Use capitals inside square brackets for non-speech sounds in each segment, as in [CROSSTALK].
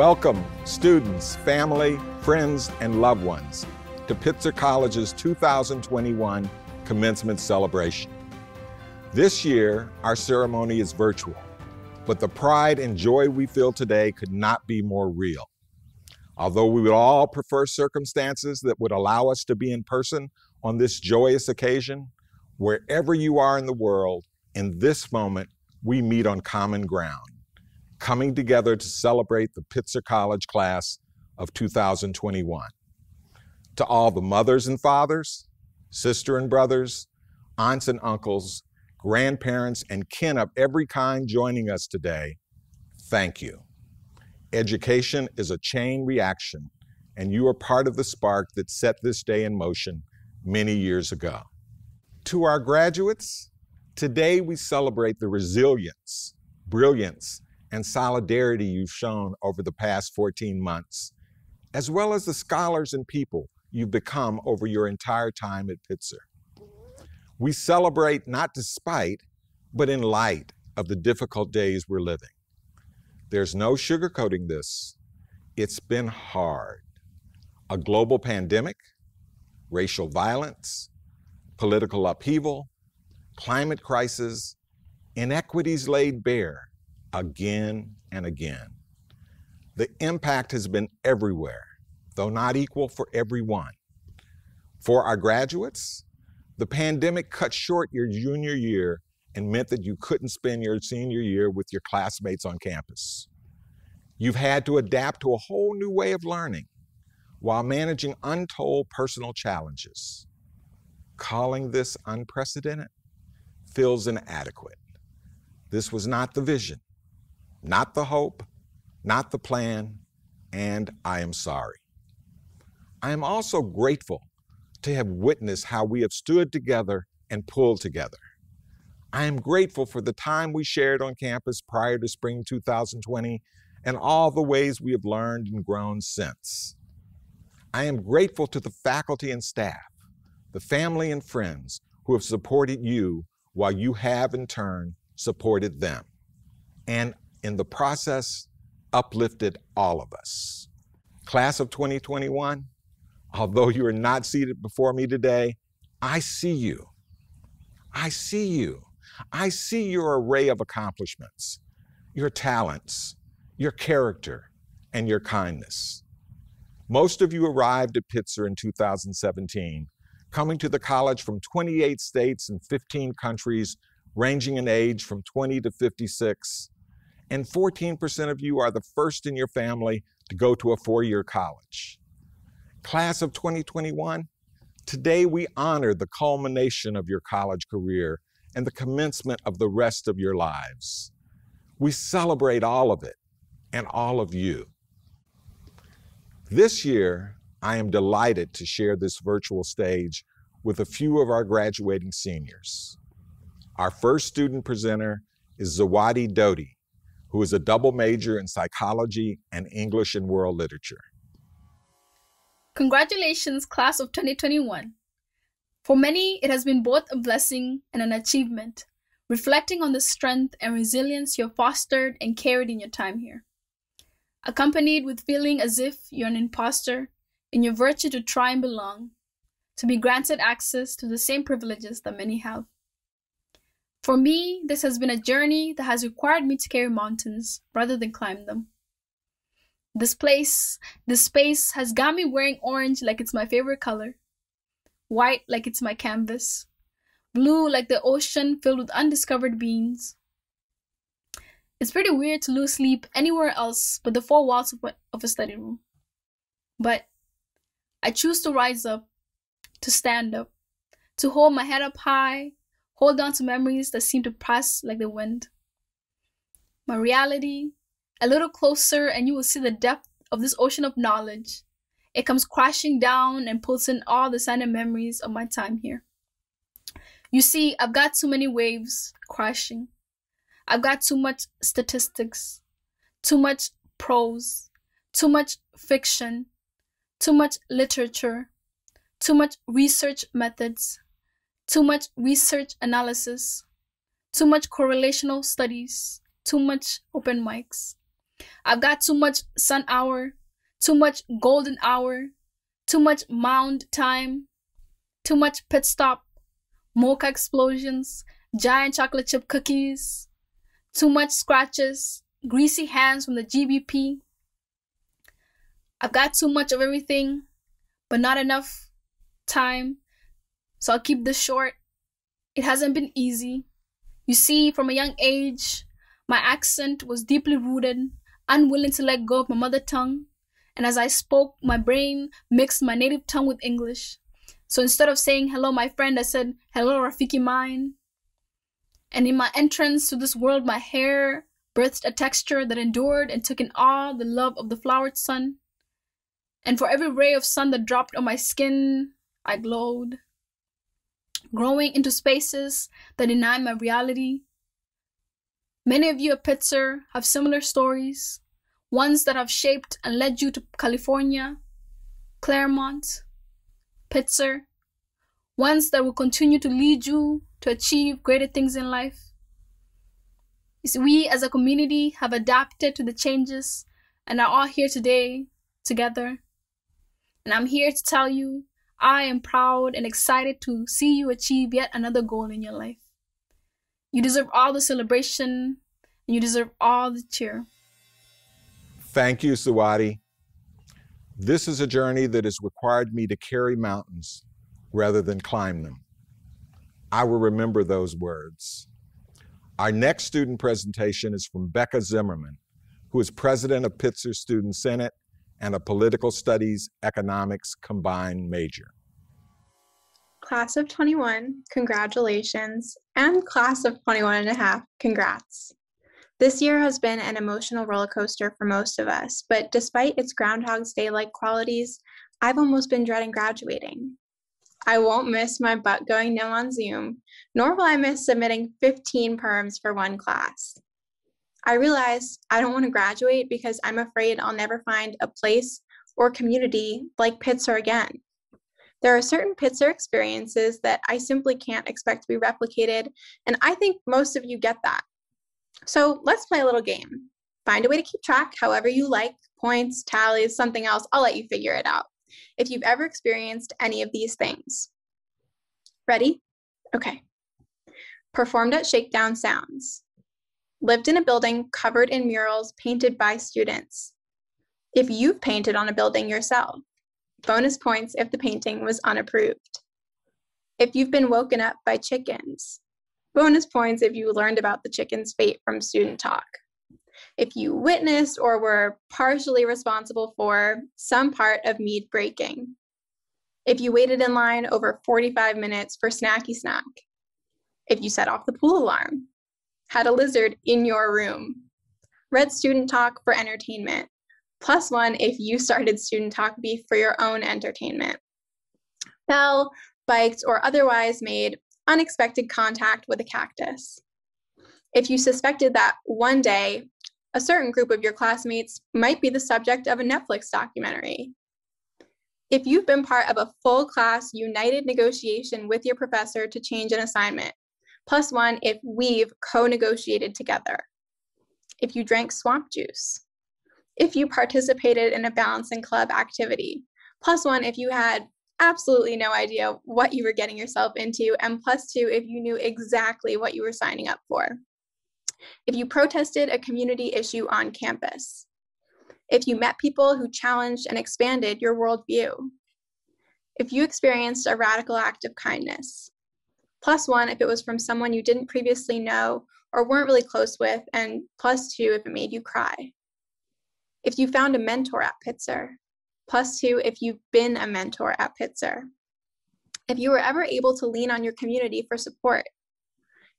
Welcome, students, family, friends, and loved ones, to Pitzer College's 2021 commencement celebration. This year, our ceremony is virtual, but the pride and joy we feel today could not be more real. Although we would all prefer circumstances that would allow us to be in person on this joyous occasion, wherever you are in the world, in this moment, we meet on common ground coming together to celebrate the Pitzer College class of 2021. To all the mothers and fathers, sister and brothers, aunts and uncles, grandparents, and kin of every kind joining us today, thank you. Education is a chain reaction, and you are part of the spark that set this day in motion many years ago. To our graduates, today we celebrate the resilience, brilliance, and solidarity you've shown over the past 14 months, as well as the scholars and people you've become over your entire time at Pitzer. We celebrate not despite, but in light of the difficult days we're living. There's no sugarcoating this. It's been hard. A global pandemic, racial violence, political upheaval, climate crisis, inequities laid bare, again and again. The impact has been everywhere, though not equal for everyone. For our graduates, the pandemic cut short your junior year and meant that you couldn't spend your senior year with your classmates on campus. You've had to adapt to a whole new way of learning while managing untold personal challenges. Calling this unprecedented feels inadequate. This was not the vision not the hope, not the plan, and I am sorry. I am also grateful to have witnessed how we have stood together and pulled together. I am grateful for the time we shared on campus prior to spring 2020 and all the ways we have learned and grown since. I am grateful to the faculty and staff, the family and friends who have supported you while you have in turn supported them. And in the process, uplifted all of us. Class of 2021, although you are not seated before me today, I see you. I see you. I see your array of accomplishments, your talents, your character, and your kindness. Most of you arrived at Pitzer in 2017, coming to the college from 28 states and 15 countries, ranging in age from 20 to 56, and 14% of you are the first in your family to go to a four year college. Class of 2021, today we honor the culmination of your college career and the commencement of the rest of your lives. We celebrate all of it and all of you. This year, I am delighted to share this virtual stage with a few of our graduating seniors. Our first student presenter is Zawadi Doti, who is a double major in psychology and English and world literature. Congratulations, class of 2021. For many, it has been both a blessing and an achievement, reflecting on the strength and resilience you have fostered and carried in your time here. Accompanied with feeling as if you're an imposter in your virtue to try and belong, to be granted access to the same privileges that many have. For me, this has been a journey that has required me to carry mountains rather than climb them. This place, this space has got me wearing orange like it's my favorite color, white like it's my canvas, blue like the ocean filled with undiscovered beings. It's pretty weird to lose sleep anywhere else but the four walls of, of a study room. But I choose to rise up, to stand up, to hold my head up high, hold on to memories that seem to pass like the wind. My reality, a little closer, and you will see the depth of this ocean of knowledge. It comes crashing down and pulls in all the sandy memories of my time here. You see, I've got too many waves crashing. I've got too much statistics, too much prose, too much fiction, too much literature, too much research methods, too much research analysis, too much correlational studies, too much open mics, I've got too much sun hour, too much golden hour, too much mound time, too much pit stop, mocha explosions, giant chocolate chip cookies, too much scratches, greasy hands from the GBP. I've got too much of everything, but not enough time, so I'll keep this short. It hasn't been easy. You see, from a young age, my accent was deeply rooted, unwilling to let go of my mother tongue, and as I spoke, my brain mixed my native tongue with English. So instead of saying hello, my friend, I said hello, Rafiki mine. And in my entrance to this world, my hair birthed a texture that endured and took in all the love of the flowered sun. And for every ray of sun that dropped on my skin, I glowed, growing into spaces that deny my reality. Many of you at Pitzer have similar stories, ones that have shaped and led you to California, Claremont, Pitzer, ones that will continue to lead you to achieve greater things in life. we as a community have adapted to the changes and are all here today together. And I'm here to tell you I am proud and excited to see you achieve yet another goal in your life. You deserve all the celebration and you deserve all the cheer. Thank you, Zawadi. This is a journey that has required me to carry mountains rather than climb them. I will remember those words. Our next student presentation is from Becca Zimmerman, who is president of Pitzer Student Senate and a political studies economics combined major. Class of 21, congratulations, and class of 21 and a half, congrats. This year has been an emotional roller coaster for most of us, but despite its Groundhog's Day like qualities, I've almost been dreading graduating. I won't miss my butt going no on Zoom, nor will I miss submitting 15 perms for one class. I realize I don't want to graduate because I'm afraid I'll never find a place or community like Pitzer again. There are certain Pitzer experiences that I simply can't expect to be replicated, and I think most of you get that. So let's play a little game. Find a way to keep track however you like points, tallies, something else. I'll let you figure it out. If you've ever experienced any of these things. Ready? Okay. Performed at Shakedown Sounds lived in a building covered in murals painted by students. If you've painted on a building yourself, bonus points if the painting was unapproved. If you've been woken up by chickens, bonus points if you learned about the chicken's fate from student talk. If you witnessed or were partially responsible for some part of mead breaking. If you waited in line over 45 minutes for snacky snack. If you set off the pool alarm had a lizard in your room. Read Student Talk for entertainment. Plus one if you started Student Talk beef for your own entertainment. Fell, biked, or otherwise made unexpected contact with a cactus. If you suspected that one day a certain group of your classmates might be the subject of a Netflix documentary. If you've been part of a full class united negotiation with your professor to change an assignment, plus one if we've co negotiated together. If you drank swamp juice. If you participated in a balancing club activity. Plus one if you had absolutely no idea what you were getting yourself into. And plus two if you knew exactly what you were signing up for. If you protested a community issue on campus. If you met people who challenged and expanded your worldview. If you experienced a radical act of kindness plus one if it was from someone you didn't previously know or weren't really close with, and plus two if it made you cry. If you found a mentor at Pitzer, plus two if you've been a mentor at Pitzer. If you were ever able to lean on your community for support.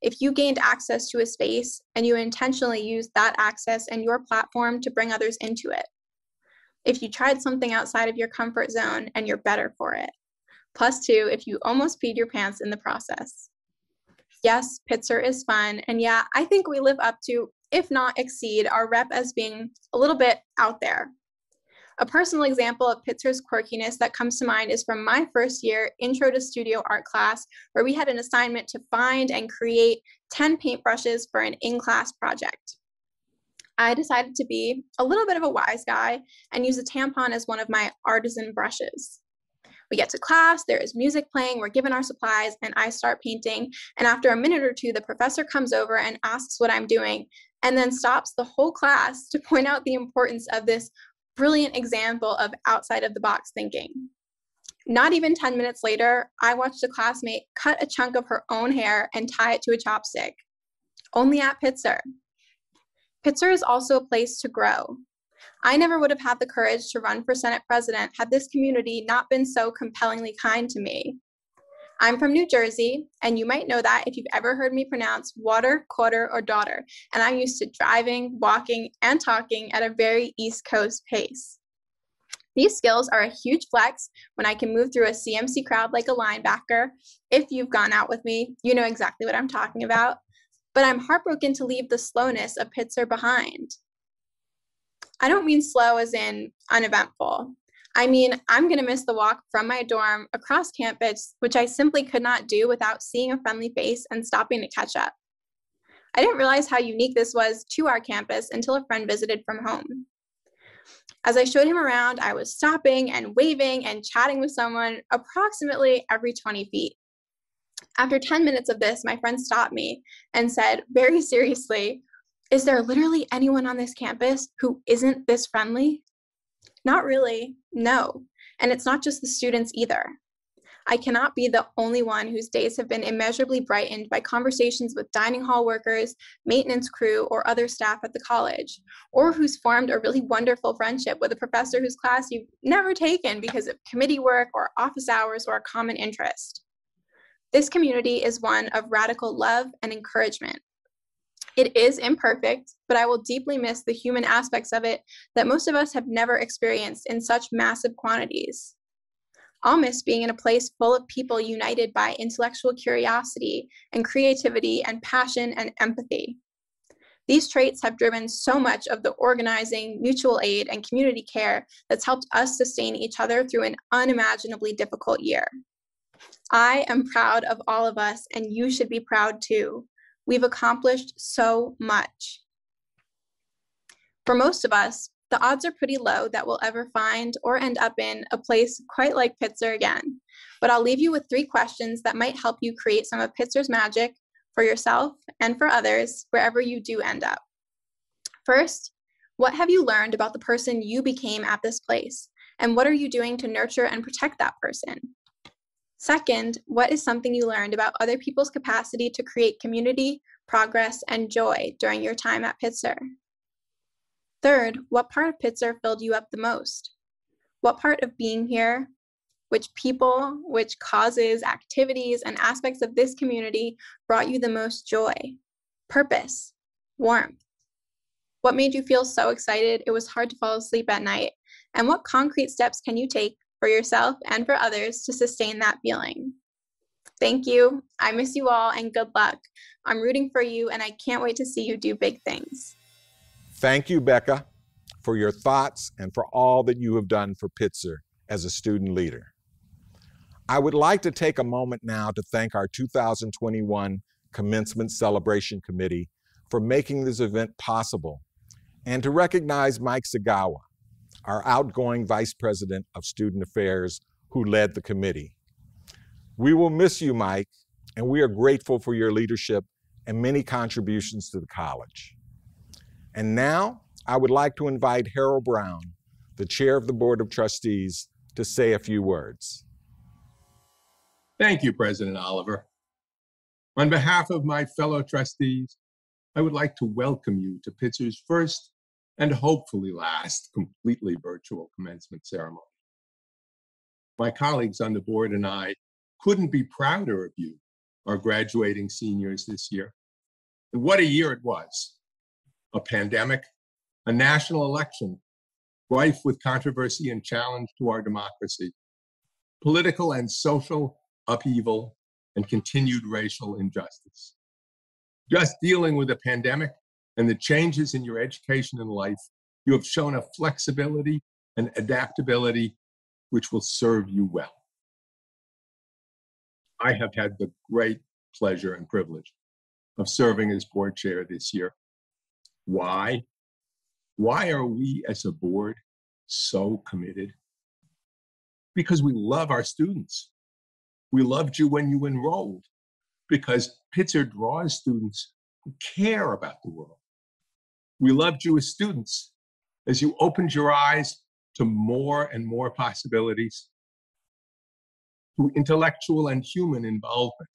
If you gained access to a space and you intentionally used that access and your platform to bring others into it. If you tried something outside of your comfort zone and you're better for it plus two if you almost peed your pants in the process. Yes, Pitzer is fun, and yeah, I think we live up to, if not exceed, our rep as being a little bit out there. A personal example of Pitzer's quirkiness that comes to mind is from my first year Intro to Studio Art class, where we had an assignment to find and create 10 paintbrushes for an in class project. I decided to be a little bit of a wise guy and use a tampon as one of my artisan brushes. We get to class, there is music playing, we're given our supplies, and I start painting. And after a minute or two, the professor comes over and asks what I'm doing, and then stops the whole class to point out the importance of this brilliant example of outside of the box thinking. Not even 10 minutes later, I watched a classmate cut a chunk of her own hair and tie it to a chopstick. Only at Pitzer. Pitzer is also a place to grow. I never would have had the courage to run for Senate president had this community not been so compellingly kind to me. I'm from New Jersey, and you might know that if you've ever heard me pronounce water, quarter, or daughter, and I'm used to driving, walking, and talking at a very East Coast pace. These skills are a huge flex when I can move through a CMC crowd like a linebacker. If you've gone out with me, you know exactly what I'm talking about. But I'm heartbroken to leave the slowness of Pitzer behind. I don't mean slow as in uneventful. I mean, I'm going to miss the walk from my dorm across campus, which I simply could not do without seeing a friendly face and stopping to catch up. I didn't realize how unique this was to our campus until a friend visited from home. As I showed him around, I was stopping and waving and chatting with someone approximately every 20 feet. After 10 minutes of this, my friend stopped me and said, very seriously, Is there literally anyone on this campus who isn't this friendly? Not really, no. And it's not just the students either. I cannot be the only one whose days have been immeasurably brightened by conversations with dining hall workers, maintenance crew, or other staff at the college, or who's formed a really wonderful friendship with a professor whose class you've never taken because of committee work or office hours or a common interest. This community is one of radical love and encouragement, it is imperfect, but I will deeply miss the human aspects of it that most of us have never experienced in such massive quantities. I'll miss being in a place full of people united by intellectual curiosity and creativity and passion and empathy. These traits have driven so much of the organizing, mutual aid, and community care that's helped us sustain each other through an unimaginably difficult year. I am proud of all of us, and you should be proud too. We've accomplished so much. For most of us, the odds are pretty low that we'll ever find or end up in a place quite like Pitzer again. But I'll leave you with three questions that might help you create some of Pitzer's magic for yourself and for others wherever you do end up. First, what have you learned about the person you became at this place? And what are you doing to nurture and protect that person? Second, what is something you learned about other people's capacity to create community, progress, and joy during your time at Pitzer? Third, what part of Pitzer filled you up the most? What part of being here, which people, which causes, activities, and aspects of this community brought you the most joy, purpose, warmth? What made you feel so excited it was hard to fall asleep at night? And what concrete steps can you take for yourself and for others to sustain that feeling. Thank you. I miss you all and good luck. I'm rooting for you and I can't wait to see you do big things. Thank you, Becca, for your thoughts and for all that you have done for Pitzer as a student leader. I would like to take a moment now to thank our 2021 Commencement Celebration Committee for making this event possible and to recognize Mike Segawa, our outgoing Vice President of Student Affairs, who led the committee. We will miss you, Mike, and we are grateful for your leadership and many contributions to the college. And now, I would like to invite Harold Brown, the chair of the Board of Trustees, to say a few words. Thank you, President Oliver. On behalf of my fellow trustees, I would like to welcome you to Pitzer's first and hopefully last completely virtual commencement ceremony. My colleagues on the board and I couldn't be prouder of you, our graduating seniors this year. And what a year it was. A pandemic, a national election, rife with controversy and challenge to our democracy, political and social upheaval, and continued racial injustice. Just dealing with a pandemic and the changes in your education and life, you have shown a flexibility and adaptability which will serve you well. I have had the great pleasure and privilege of serving as board chair this year. Why? Why are we as a board so committed? Because we love our students. We loved you when you enrolled because Pitzer draws students who care about the world. We loved you as students as you opened your eyes to more and more possibilities, to intellectual and human involvement,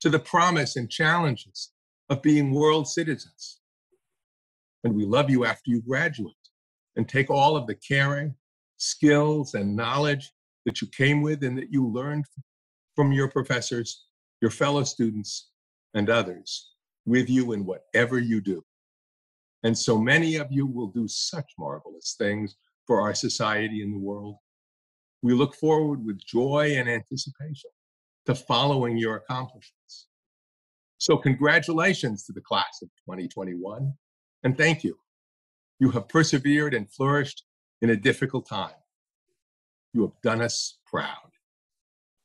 to the promise and challenges of being world citizens. And we love you after you graduate and take all of the caring, skills, and knowledge that you came with and that you learned from your professors, your fellow students, and others with you in whatever you do. And so many of you will do such marvelous things for our society and the world. We look forward with joy and anticipation to following your accomplishments. So, congratulations to the class of 2021, and thank you. You have persevered and flourished in a difficult time. You have done us proud.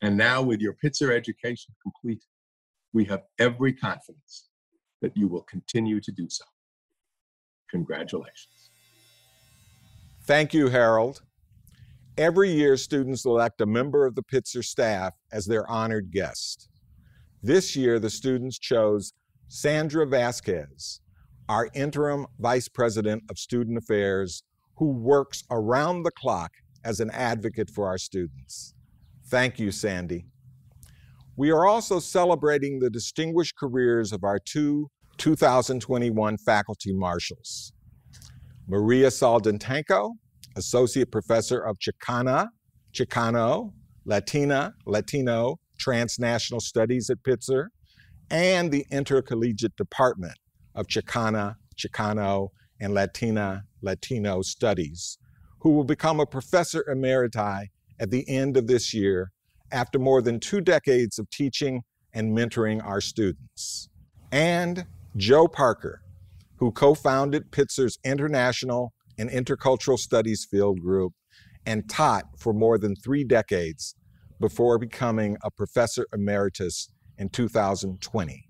And now, with your Pitzer education complete, we have every confidence that you will continue to do so. Congratulations. Thank you, Harold. Every year, students elect a member of the Pitzer staff as their honored guest. This year, the students chose Sandra Vasquez, our interim vice president of student affairs, who works around the clock as an advocate for our students. Thank you, Sandy. We are also celebrating the distinguished careers of our two 2021 faculty marshals. Maria Soldatenko, Associate Professor of Chicana, Chicano, Latina, Latino, Transnational Studies at Pitzer, and the Intercollegiate Department of Chicana, Chicano, and Latina, Latino Studies, who will become a professor emeriti at the end of this year after more than two decades of teaching and mentoring our students. And Joe Parker, who co founded Pitzer's International and Intercultural Studies Field Group and taught for more than three decades before becoming a professor emeritus in 2020.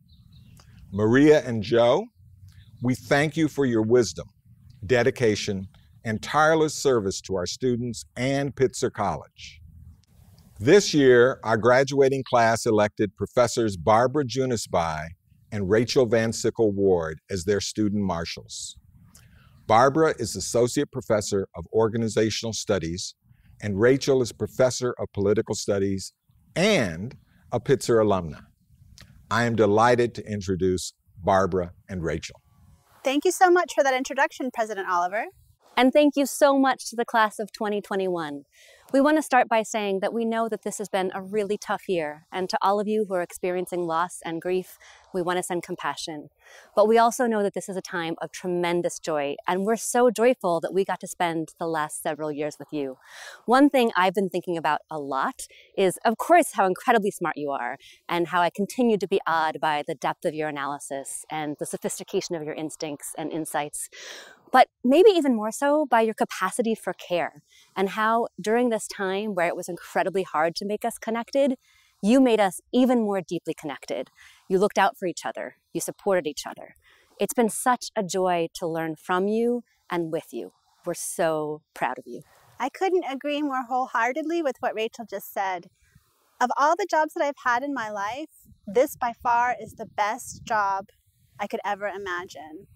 Maria and Joe, we thank you for your wisdom, dedication, and tireless service to our students and Pitzer College. This year, our graduating class elected Professors Barbara Junisbai and Rachel VanSickle-Ward as their student marshals. Barbara is Associate Professor of Organizational Studies, and Rachel is Professor of Political Studies and a Pitzer alumna. I am delighted to introduce Barbara and Rachel. Thank you so much for that introduction, President Oliver. And thank you so much to the class of 2021. We want to start by saying that we know that this has been a really tough year, and to all of you who are experiencing loss and grief, we want to send compassion. But we also know that this is a time of tremendous joy, and we're so joyful that we got to spend the last several years with you. One thing I've been thinking about a lot is, of course, how incredibly smart you are, and how I continue to be awed by the depth of your analysis and the sophistication of your instincts and insights but maybe even more so by your capacity for care and how during this time where it was incredibly hard to make us connected, you made us even more deeply connected. You looked out for each other, you supported each other. It's been such a joy to learn from you and with you. We're so proud of you. I couldn't agree more wholeheartedly with what Rachel just said. Of all the jobs that I've had in my life, this by far is the best job I could ever imagine.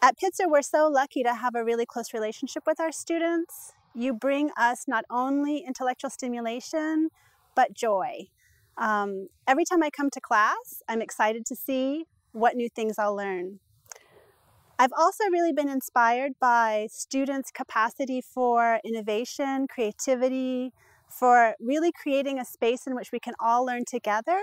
At Pitzer, we're so lucky to have a really close relationship with our students. You bring us not only intellectual stimulation, but joy. Um, every time I come to class, I'm excited to see what new things I'll learn. I've also really been inspired by students' capacity for innovation, creativity, for really creating a space in which we can all learn together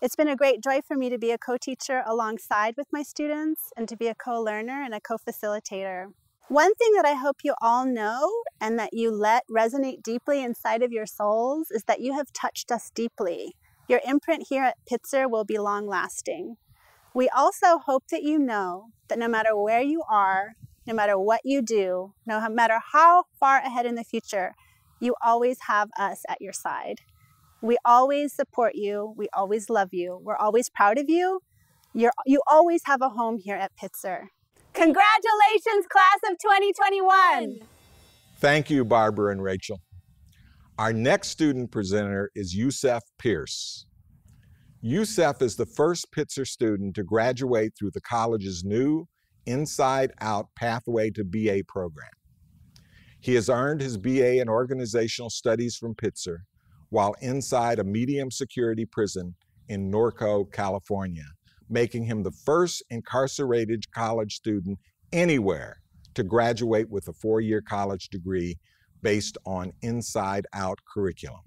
it's been a great joy for me to be a co-teacher alongside with my students and to be a co-learner and a co-facilitator. One thing that I hope you all know and that you let resonate deeply inside of your souls is that you have touched us deeply. Your imprint here at Pitzer will be long lasting. We also hope that you know that no matter where you are, no matter what you do, no matter how far ahead in the future, you always have us at your side. We always support you. We always love you. We're always proud of you. You're, you always have a home here at Pitzer. Congratulations, class of 2021. Thank you, Barbara and Rachel. Our next student presenter is Yusef Pierce. Yusef is the first Pitzer student to graduate through the college's new Inside Out Pathway to BA program. He has earned his BA in Organizational Studies from Pitzer while inside a medium security prison in Norco, California, making him the first incarcerated college student anywhere to graduate with a four year college degree based on inside out curriculum.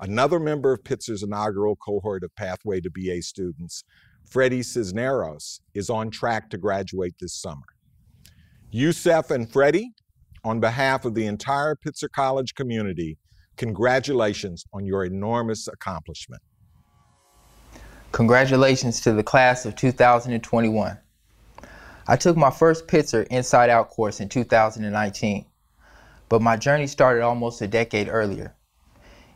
Another member of Pitzer's inaugural cohort of Pathway to BA students, Freddie Cisneros, is on track to graduate this summer. Yusef and Freddie, on behalf of the entire Pitzer College community, congratulations on your enormous accomplishment. Congratulations to the class of 2021. I took my first Pitzer Inside Out course in 2019, but my journey started almost a decade earlier.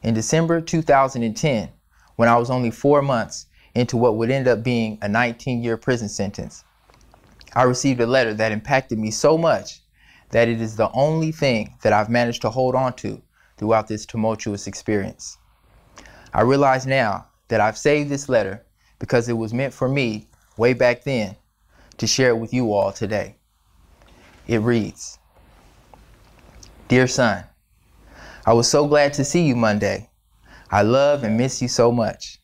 In December 2010, when I was only four months into what would end up being a 19 year prison sentence, I received a letter that impacted me so much that it is the only thing that I've managed to hold on to throughout this tumultuous experience. I realize now that I've saved this letter because it was meant for me way back then to share it with you all today. It reads Dear son, I was so glad to see you Monday. I love and miss you so much.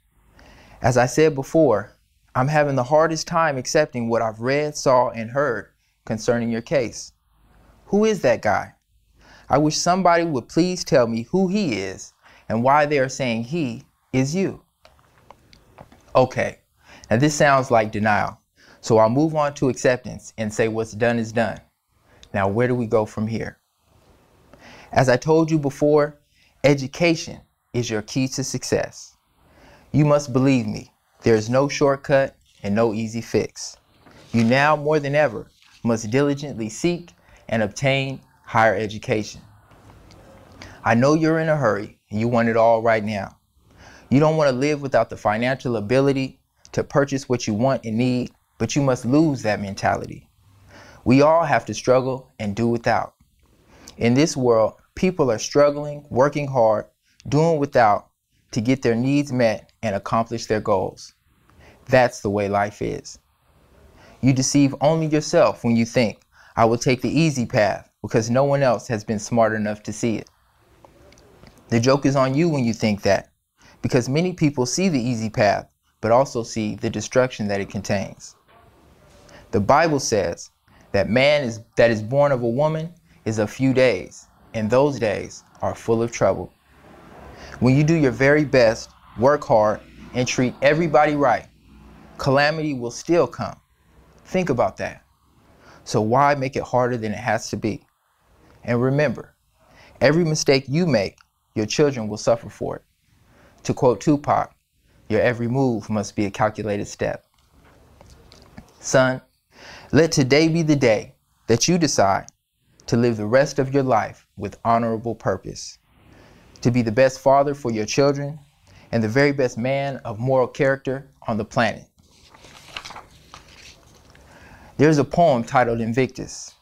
As I said before, I'm having the hardest time accepting what I've read, saw, and heard concerning your case. Who is that guy? I wish somebody would please tell me who he is and why they are saying he is you. Okay, now this sounds like denial, so I'll move on to acceptance and say what's done is done. Now, where do we go from here? As I told you before, education is your key to success. You must believe me, there is no shortcut and no easy fix. You now more than ever must diligently seek and obtain higher education. I know you're in a hurry and you want it all right now. You don't want to live without the financial ability to purchase what you want and need, but you must lose that mentality. We all have to struggle and do without. In this world, people are struggling, working hard, doing without to get their needs met and accomplish their goals. That's the way life is. You deceive only yourself when you think, I will take the easy path because no one else has been smart enough to see it. The joke is on you when you think that, because many people see the easy path, but also see the destruction that it contains. The Bible says that man is, that is born of a woman is a few days, and those days are full of trouble. When you do your very best, work hard, and treat everybody right, calamity will still come. Think about that. So why make it harder than it has to be? And remember, every mistake you make, your children will suffer for it. To quote Tupac, your every move must be a calculated step. Son, let today be the day that you decide to live the rest of your life with honorable purpose, to be the best father for your children, and the very best man of moral character on the planet. There's a poem titled Invictus.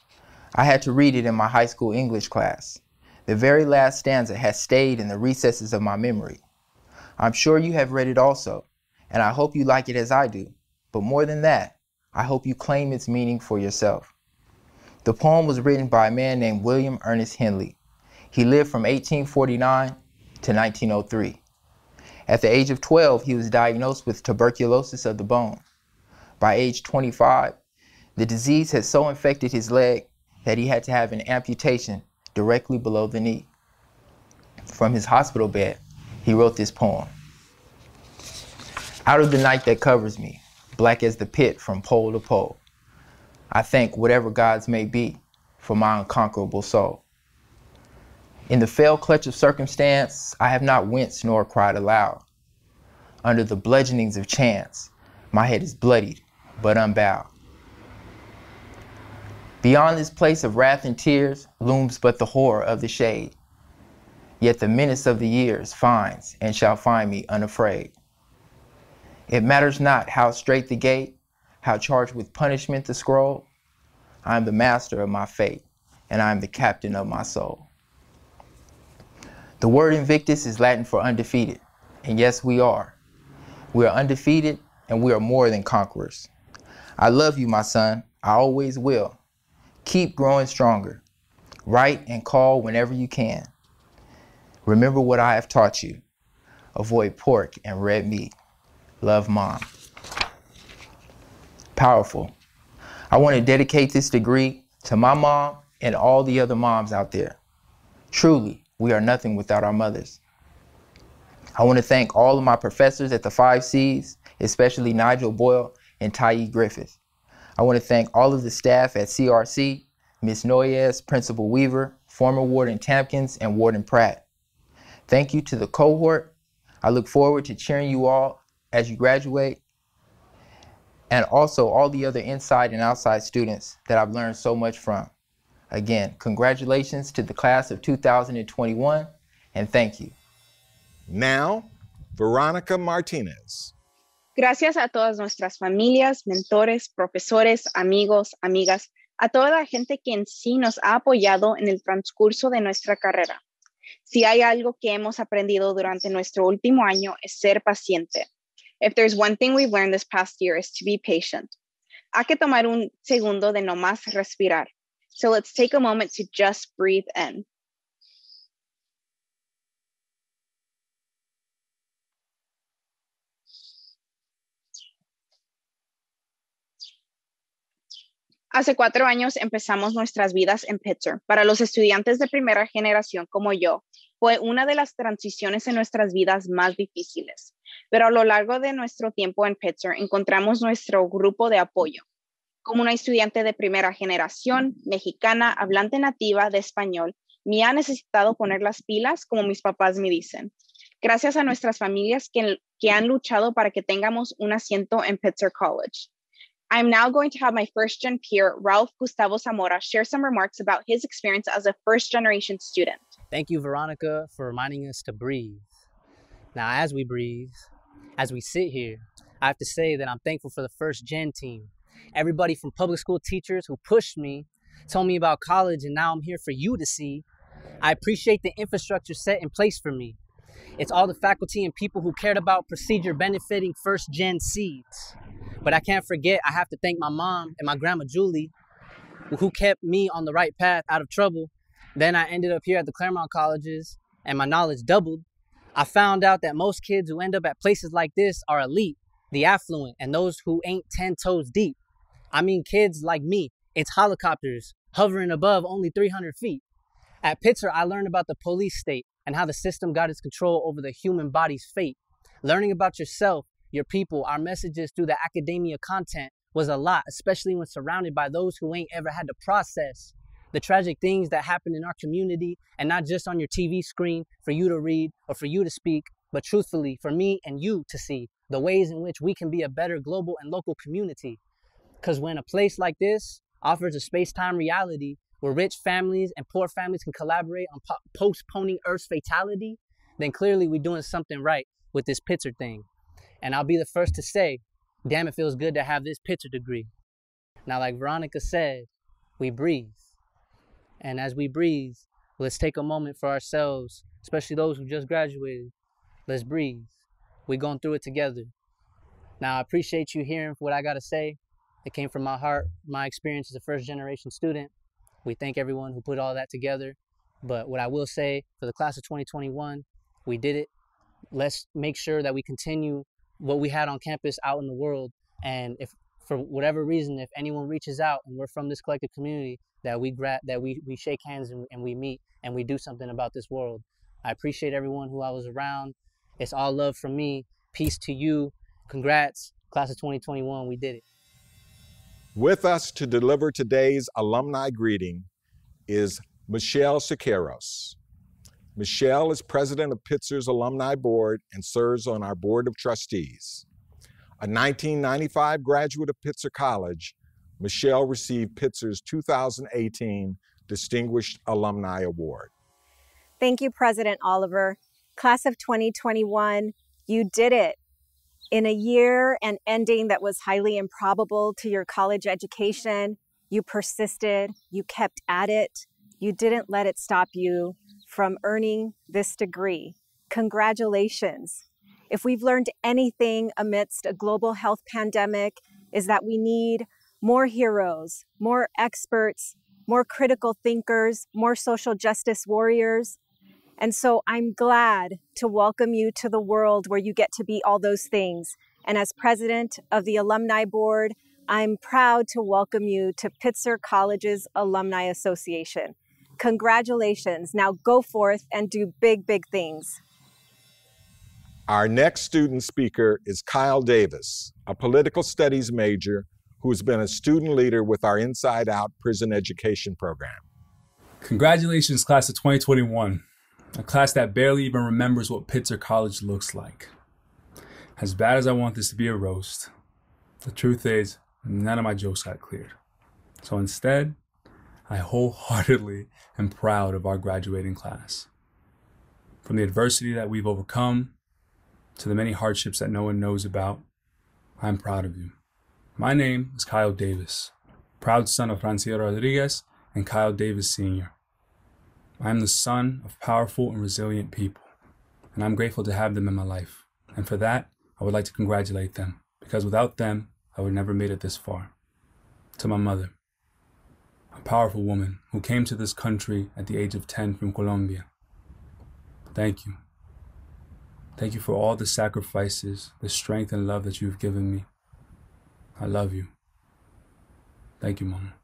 I had to read it in my high school English class. The very last stanza has stayed in the recesses of my memory. I'm sure you have read it also, and I hope you like it as I do. But more than that, I hope you claim its meaning for yourself. The poem was written by a man named William Ernest Henley. He lived from 1849 to 1903. At the age of 12, he was diagnosed with tuberculosis of the bone. By age 25, the disease had so infected his leg that he had to have an amputation directly below the knee. From his hospital bed, he wrote this poem. Out of the night that covers me, black as the pit from pole to pole, I thank whatever gods may be for my unconquerable soul. In the fell clutch of circumstance, I have not winced nor cried aloud. Under the bludgeonings of chance, my head is bloodied but unbowed. Beyond this place of wrath and tears looms but the horror of the shade. Yet the menace of the years finds and shall find me unafraid. It matters not how strait the gate, how charged with punishment the scroll, I am the master of my fate, and I am the captain of my soul. The word Invictus is Latin for undefeated, and yes, we are. We are undefeated, and we are more than conquerors. I love you, my son. I always will. Keep growing stronger. Write and call whenever you can. Remember what I have taught you. Avoid pork and red meat. Love, mom. Powerful. I want to dedicate this degree to my mom and all the other moms out there. Truly, we are nothing without our mothers. I want to thank all of my professors at the Five C's, especially Nigel Boyle and Tyee Griffith. I want to thank all of the staff at CRC, Ms. Noyes, Principal Weaver, former Warden Tampkins, and Warden Pratt. Thank you to the cohort. I look forward to cheering you all as you graduate and also all the other inside and outside students that I've learned so much from. Again, congratulations to the class of 2021 and thank you. Now, Veronica Martinez. Gracias a todas nuestras familias, mentores, profesores, amigos, amigas, a toda la gente que en sí nos ha apoyado en el transcurso de nuestra carrera. Si hay algo que hemos aprendido durante nuestro último año es ser paciente. If there's one thing we've learned this past year is to be patient. Hay que tomar un segundo de no más respirar. So let's take a moment to just breathe in. Hace cuatro años empezamos nuestras vidas en Pitzer. Para los estudiantes de primera generación como yo, fue una de las transiciones en nuestras vidas más difíciles. Pero a lo largo de nuestro tiempo en Pitzer encontramos nuestro grupo de apoyo. Como una estudiante de primera generación, mexicana, hablante nativa de español, me ha necesitado poner las pilas, como mis papás me dicen. Gracias a nuestras familias que, han luchado para que tengamos un asiento en Pitzer College. I'm now going to have my first gen peer, Ralph Gustavo Zamora, share some remarks about his experience as a first generation student. Thank you, Veronica, for reminding us to breathe. Now, as we breathe, as we sit here, I have to say that I'm thankful for the first gen team. Everybody from public school teachers who pushed me, told me about college, and now I'm here for you to see. I appreciate the infrastructure set in place for me. It's all the faculty and people who cared about procedure benefiting first gen seeds. But I can't forget, I have to thank my mom and my grandma Julie, who kept me on the right path out of trouble. Then I ended up here at the Claremont colleges and my knowledge doubled. I found out that most kids who end up at places like this are elite, the affluent, and those who ain't 10 toes deep. I mean, kids like me, it's helicopters hovering above only 300 feet. At Pitzer, I learned about the police state and how the system got its control over the human body's fate. Learning about yourself your people, our messages through the academia content was a lot, especially when surrounded by those who ain't ever had to process the tragic things that happen in our community and not just on your TV screen for you to read or for you to speak, but truthfully for me and you to see the ways in which we can be a better global and local community. Because when a place like this offers a space time reality where rich families and poor families can collaborate on po- postponing Earth's fatality, then clearly we're doing something right with this Pitzer thing. And I'll be the first to say, damn, it feels good to have this Pitzer degree. Now, like Veronica said, we breathe. And as we breathe, let's take a moment for ourselves, especially those who just graduated. Let's breathe. We're going through it together. Now, I appreciate you hearing what I got to say. It came from my heart, my experience as a first generation student. We thank everyone who put all that together. But what I will say for the class of 2021, we did it. Let's make sure that we continue what we had on campus out in the world. And if for whatever reason, if anyone reaches out and we're from this collective community, that we grab, that we, we shake hands and, and we meet and we do something about this world. I appreciate everyone who I was around. It's all love from me. Peace to you. Congrats, class of 2021. We did it. With us to deliver today's alumni greeting is Michele Siqueiros. Michele is president of Pitzer's Alumni Board and serves on our Board of Trustees. A 1995 graduate of Pitzer College, Michele received Pitzer's 2018 Distinguished Alumni Award. Thank you, President Oliver. Class of 2021, you did it. In a year and ending that was highly improbable to your college education, You persisted, you kept at it, you didn't let it stop you from earning this degree. Congratulations. If we've learned anything amidst a global health pandemic, is that we need more heroes, more experts, more critical thinkers, more social justice warriors. And so I'm glad to welcome you to the world where you get to be all those things. And as president of the Alumni Board, I'm proud to welcome you to Pitzer College's Alumni Association. Congratulations. Now go forth and do big, big things. Our next student speaker is Kyle Davis, a political studies major who's been a student leader with our Inside Out prison education program. Congratulations, class of 2021, a class that barely even remembers what Pitzer College looks like. As bad as I want this to be a roast, the truth is, none of my jokes got cleared. So instead, I wholeheartedly am proud of our graduating class. From the adversity that we've overcome to the many hardships that no one knows about, I'm proud of you. My name is Kyle Davis, proud son of Francia Rodriguez and Kyle Davis Sr. I am the son of powerful and resilient people, and I'm grateful to have them in my life. And for that, I would like to congratulate them, because without them, I would never made it this far. To my mother, a powerful woman who came to this country at the age of 10 from Colombia. Thank you. Thank you for all the sacrifices, the strength and love that you've given me. I love you. Thank you, Mama.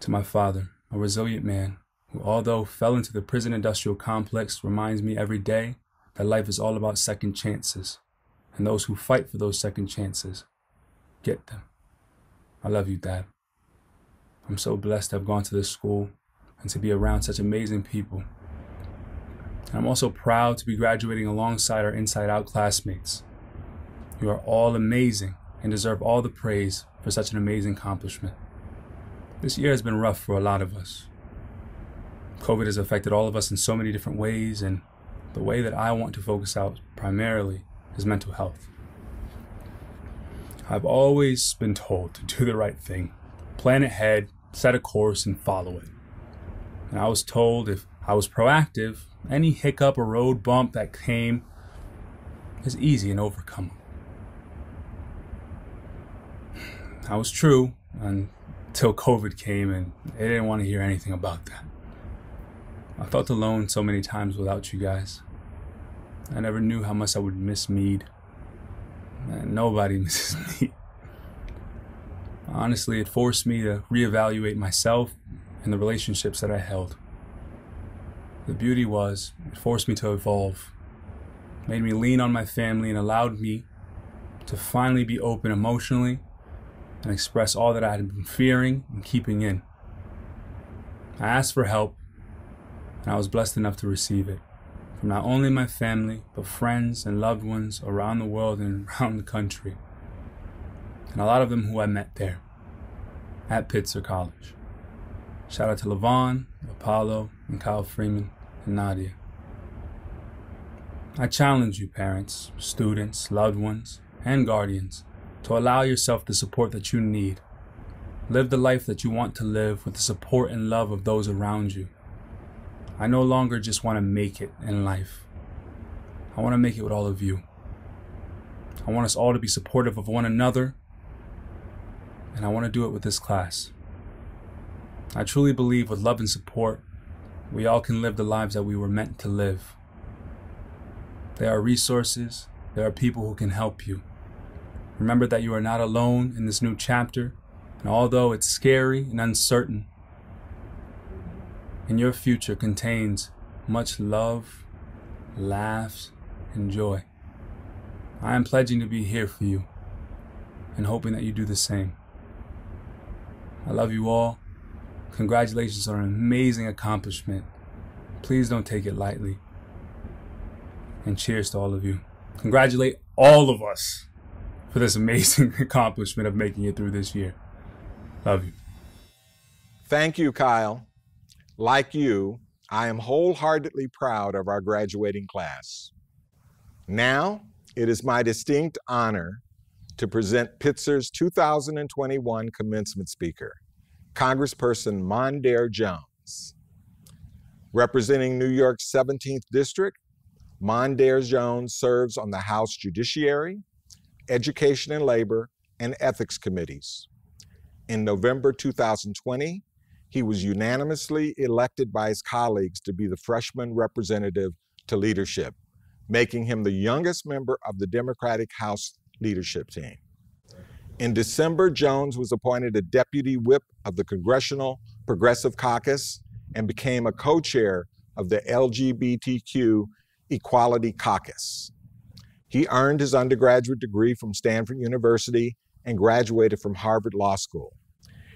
To my father, a resilient man who, although fell into the prison industrial complex, reminds me every day that life is all about second chances, and those who fight for those second chances get them. I love you, Dad. I'm so blessed to have gone to this school and to be around such amazing people. And I'm also proud to be graduating alongside our Inside Out classmates. You are all amazing and deserve all the praise for such an amazing accomplishment. This year has been rough for a lot of us. COVID has affected all of us in so many different ways, and the way that I want to focus out primarily is mental health. I've always been told to do the right thing, plan ahead, set a course, and follow it. And I was told if I was proactive, any hiccup or road bump that came is easy and overcome. That was true until COVID came and they didn't want to hear anything about that. I felt alone so many times without you guys. I never knew how much I would miss Mead. Nobody [LAUGHS] misses me. Honestly, it forced me to reevaluate myself and the relationships that I held. The beauty was, it forced me to evolve, made me lean on my family, and allowed me to finally be open emotionally and express all that I had been fearing and keeping in. I asked for help, and I was blessed enough to receive it from not only my family, but friends and loved ones around the world and [LAUGHS] around the country, and a lot of them who I met there at Pitzer College. Shout out to Levon, Apollo, and Kyle Freeman, and Nadia. I challenge you, parents, students, loved ones, and guardians to allow yourself the support that you need. Live the life that you want to live with the support and love of those around you. I no longer just want to make it in life. I want to make it with all of you. I want us all to be supportive of one another, and I want to do it with this class. I truly believe with love and support, we all can live the lives that we were meant to live. There are resources, there are people who can help you. Remember that you are not alone in this new chapter, and although it's scary and uncertain, and your future contains much love, laughs, and joy. I am pledging to be here for you and hoping that you do the same. I love you all. Congratulations on an amazing accomplishment. Please don't take it lightly. And cheers to all of you. Congratulate all of us for this amazing [LAUGHS] accomplishment of making it through this year. Love you. Thank you, Kyle. Like you, I am wholeheartedly proud of our graduating class. Now, it is my distinct honor to present Pitzer's 2021 commencement speaker, Congressperson Mondaire Jones. Representing New York's 17th District, Mondaire Jones serves on the House Judiciary, Education and Labor, and Ethics Committees. In November 2020, he was unanimously elected by his colleagues to be the freshman representative to leadership, making him the youngest member of the Democratic House leadership team. In December, Jones was appointed a deputy whip of the Congressional Progressive Caucus and became a co chair of the LGBTQ Equality Caucus. He earned his undergraduate degree from Stanford University and graduated from Harvard Law School.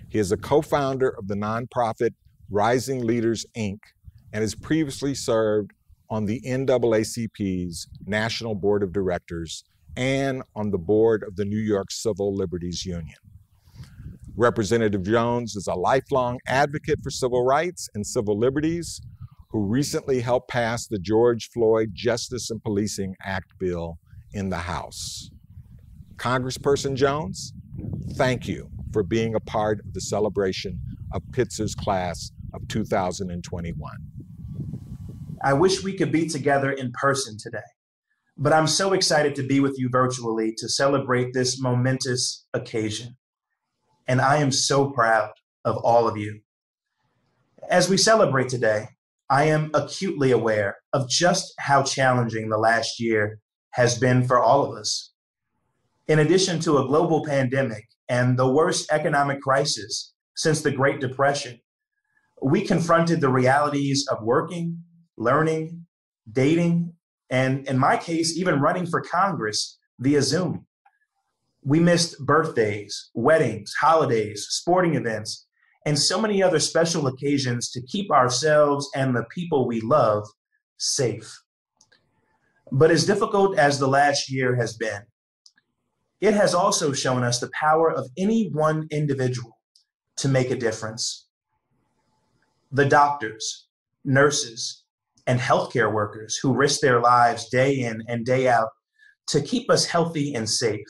He is a co founder of the nonprofit Rising Leaders, Inc., and has previously served on the NAACP's National Board of Directors and on the board of the New York Civil Liberties Union. Representative Jones is a lifelong advocate for civil rights and civil liberties who recently helped pass the George Floyd Justice and Policing Act bill in the House. Congressperson Jones, thank you for being a part of the celebration of Pitzer's class of 2021. I wish we could be together in person today, but I'm so excited to be with you virtually to celebrate this momentous occasion. And I am so proud of all of you. As we celebrate today, I am acutely aware of just how challenging the last year has been for all of us. In addition to a global pandemic and the worst economic crisis since the Great Depression, we confronted the realities of working, learning, dating, and in my case, even running for Congress via Zoom. We missed birthdays, weddings, holidays, sporting events, and so many other special occasions to keep ourselves and the people we love safe. But as difficult as the last year has been, it has also shown us the power of any one individual to make a difference. The doctors, nurses, and healthcare workers who risk their lives day in and day out to keep us healthy and safe.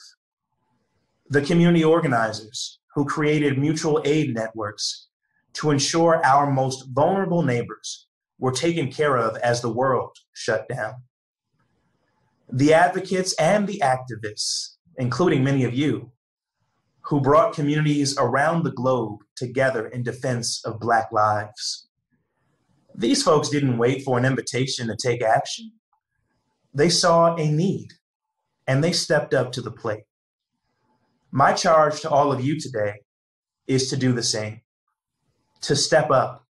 The community organizers who created mutual aid networks to ensure our most vulnerable neighbors were taken care of as the world shut down. The advocates and the activists including many of you, who brought communities around the globe together in defense of Black lives. These folks didn't wait for an invitation to take action. They saw a need and they stepped up to the plate. My charge to all of you today is to do the same, to step up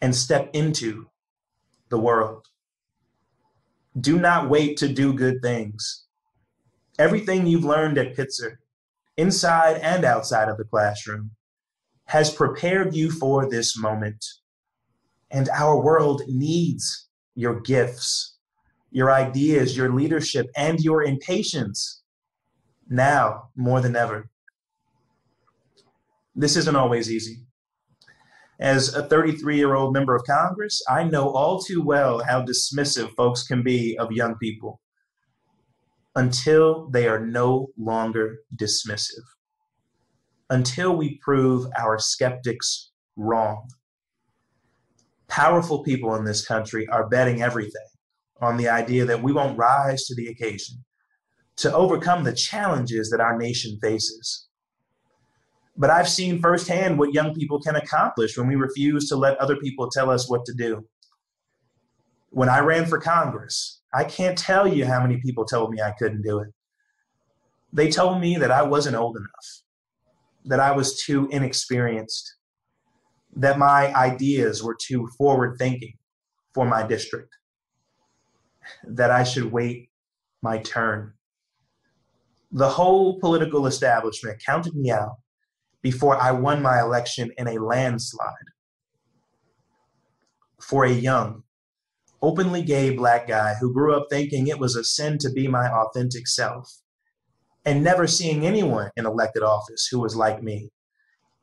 and step into the world. Do not wait to do good things. Everything you've learned at Pitzer, inside and outside of the classroom, has prepared you for this moment. And our world needs your gifts, your ideas, your leadership, and your impatience now more than ever. This isn't always easy. As a 33 year old member of Congress, I know all too well how dismissive folks can be of young people until they are no longer dismissive, until we prove our skeptics wrong. Powerful people in this country are betting everything on the idea that we won't rise to the occasion to overcome the challenges that our nation faces. But I've seen firsthand what young people can accomplish when we refuse to let other people tell us what to do. When I ran for Congress, I can't tell you how many people told me I couldn't do it. They told me that I wasn't old enough, that I was too inexperienced, that my ideas were too forward thinking for my district, that I should wait my turn. The whole political establishment counted me out before I won my election in a landslide. For a young, openly gay black guy who grew up thinking it was a sin to be my authentic self and never seeing anyone in elected office who was like me.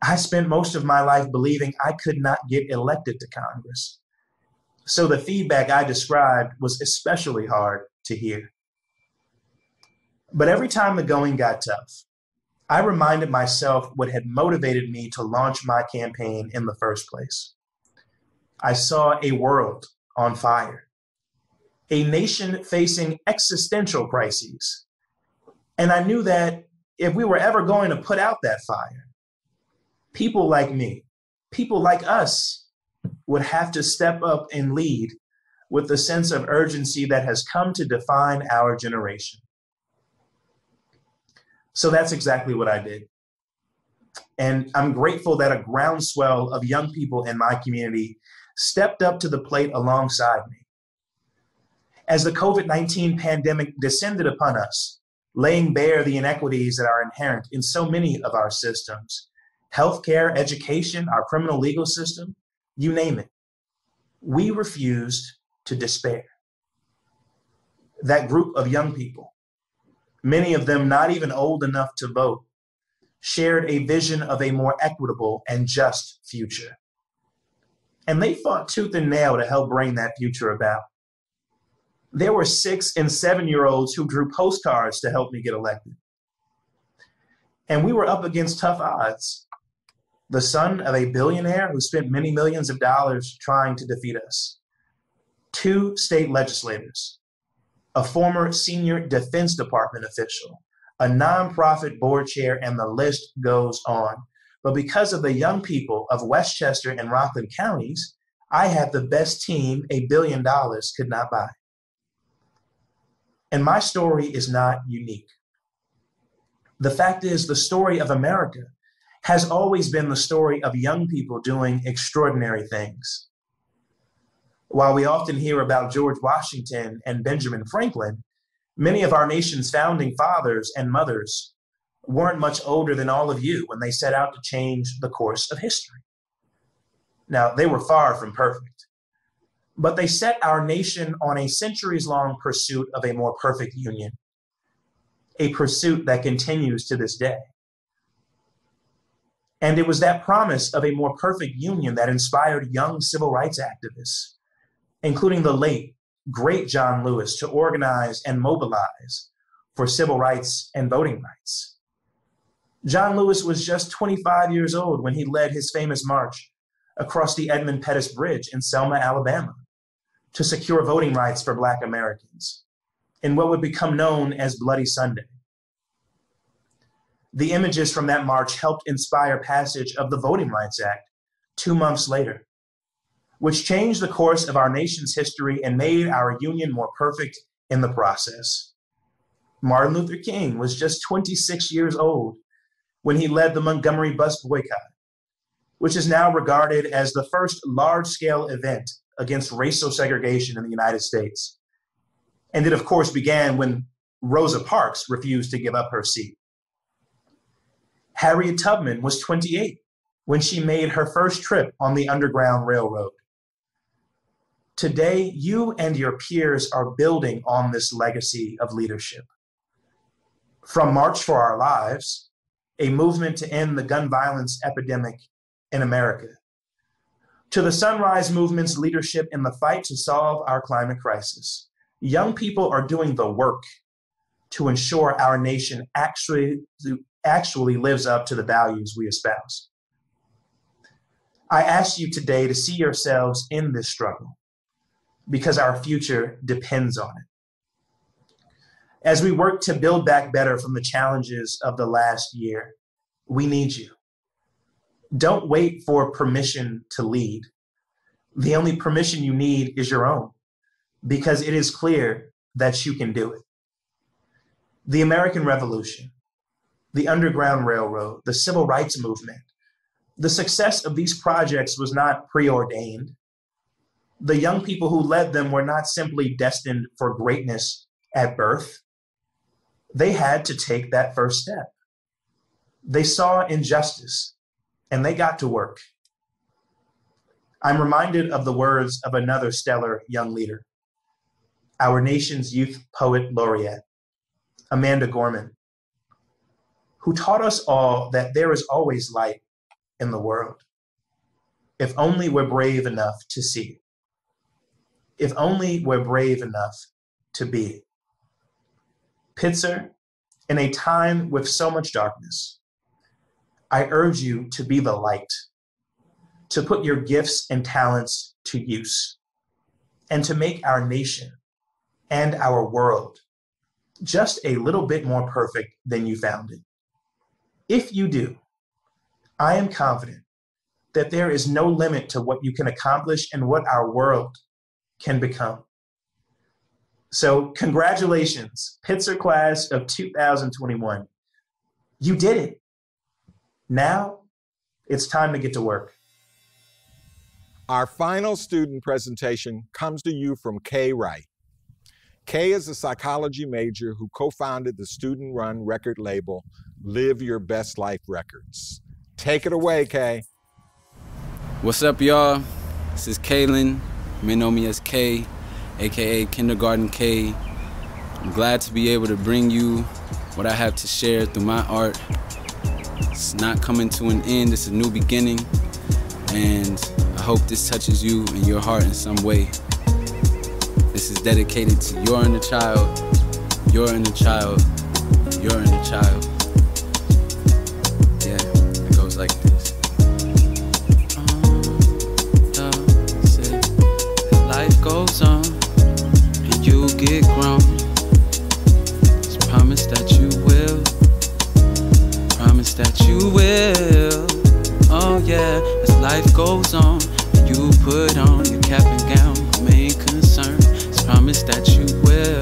I spent most of my life believing I could not get elected to Congress. So the feedback I described was especially hard to hear. But every time the going got tough, I reminded myself what had motivated me to launch my campaign in the first place. I saw a world on fire, a nation facing existential crises. And I knew that if we were ever going to put out that fire, people like me, people like us, would have to step up and lead with the sense of urgency that has come to define our generation. So that's exactly what I did. And I'm grateful that a groundswell of young people in my community stepped up to the plate alongside me. As the COVID 19 pandemic descended upon us, laying bare the inequities that are inherent in so many of our systems healthcare, education, our criminal legal system, you name it. We refused to despair. That group of young people many of them not even old enough to vote, shared a vision of a more equitable and just future. And they fought tooth and nail to help bring that future about. There were six and seven year olds who drew postcards to help me get elected. And we were up against tough odds. The son of a billionaire who spent many millions of dollars trying to defeat us. Two state legislators, a former senior Defense Department official, a nonprofit board chair, and the list goes on. But because of the young people of Westchester and Rockland counties, I had the best team a billion dollars could not buy. And my story is not unique. The fact is, the story of America has always been the story of young people doing extraordinary things. While we often hear about George Washington and Benjamin Franklin, many of our nation's founding fathers and mothers weren't much older than all of you when they set out to change the course of history. Now, they were far from perfect, but they set our nation on a centuries long pursuit of a more perfect union, a pursuit that continues to this day. And it was that promise of a more perfect union that inspired young civil rights activists including the late, great John Lewis, to organize and mobilize for civil rights and voting rights. John Lewis was just 25 years old when he led his famous march across the Edmund Pettus Bridge in Selma, Alabama, to secure voting rights for Black Americans in what would become known as Bloody Sunday. The images from that march helped inspire passage of the Voting Rights Act two months later which changed the course of our nation's history and made our union more perfect in the process. Martin Luther King was just 26 years old when he led the Montgomery bus boycott, which is now regarded as the first large scale event against racial segregation in the United States. And it, of course, began when Rosa Parks refused to give up her seat. Harriet Tubman was 28 when she made her first trip on the Underground Railroad. Today, you and your peers are building on this legacy of leadership. From March for Our Lives, a movement to end the gun violence epidemic in America, to the Sunrise Movement's leadership in the fight to solve our climate crisis, young people are doing the work to ensure our nation actually, actually lives up to the values we espouse. I ask you today to see yourselves in this struggle because our future depends on it. As we work to build back better from the challenges of the last year, we need you. Don't wait for permission to lead. The only permission you need is your own, because it is clear that you can do it. The American Revolution, the Underground Railroad, the Civil Rights Movement, the success of these projects was not preordained the young people who led them were not simply destined for greatness at birth. They had to take that first step. They saw injustice and they got to work. I'm reminded of the words of another stellar young leader, our nation's youth poet laureate, Amanda Gorman, who taught us all that there is always light in the world, if only we're brave enough to see it if only we're brave enough to be. Pitzer, in a time with so much darkness, I urge you to be the light, to put your gifts and talents to use, and to make our nation and our world just a little bit more perfect than you found it. If you do, I am confident that there is no limit to what you can accomplish and what our world can become. So, congratulations, Pitzer class of 2021. You did it. Now it's time to get to work. Our final student presentation comes to you from Kay Wright. Kay is a psychology major who co founded the student run record label Live Your Best Life Records. Take it away, Kay. What's up, y'all? This is Kaylin. May know me as Kay, aka Kindergarten K. I'm glad to be able to bring you what I have to share through my art. It's not coming to an end, it's a new beginning. And I hope this touches you and your heart in some way. This is dedicated to your inner child, your inner child, your inner child. Yeah, it goes like this. Life goes on and you get grown. Promise that you will. Promise that you will. Oh yeah, as life goes on and you put on your cap and gown, promise that you will.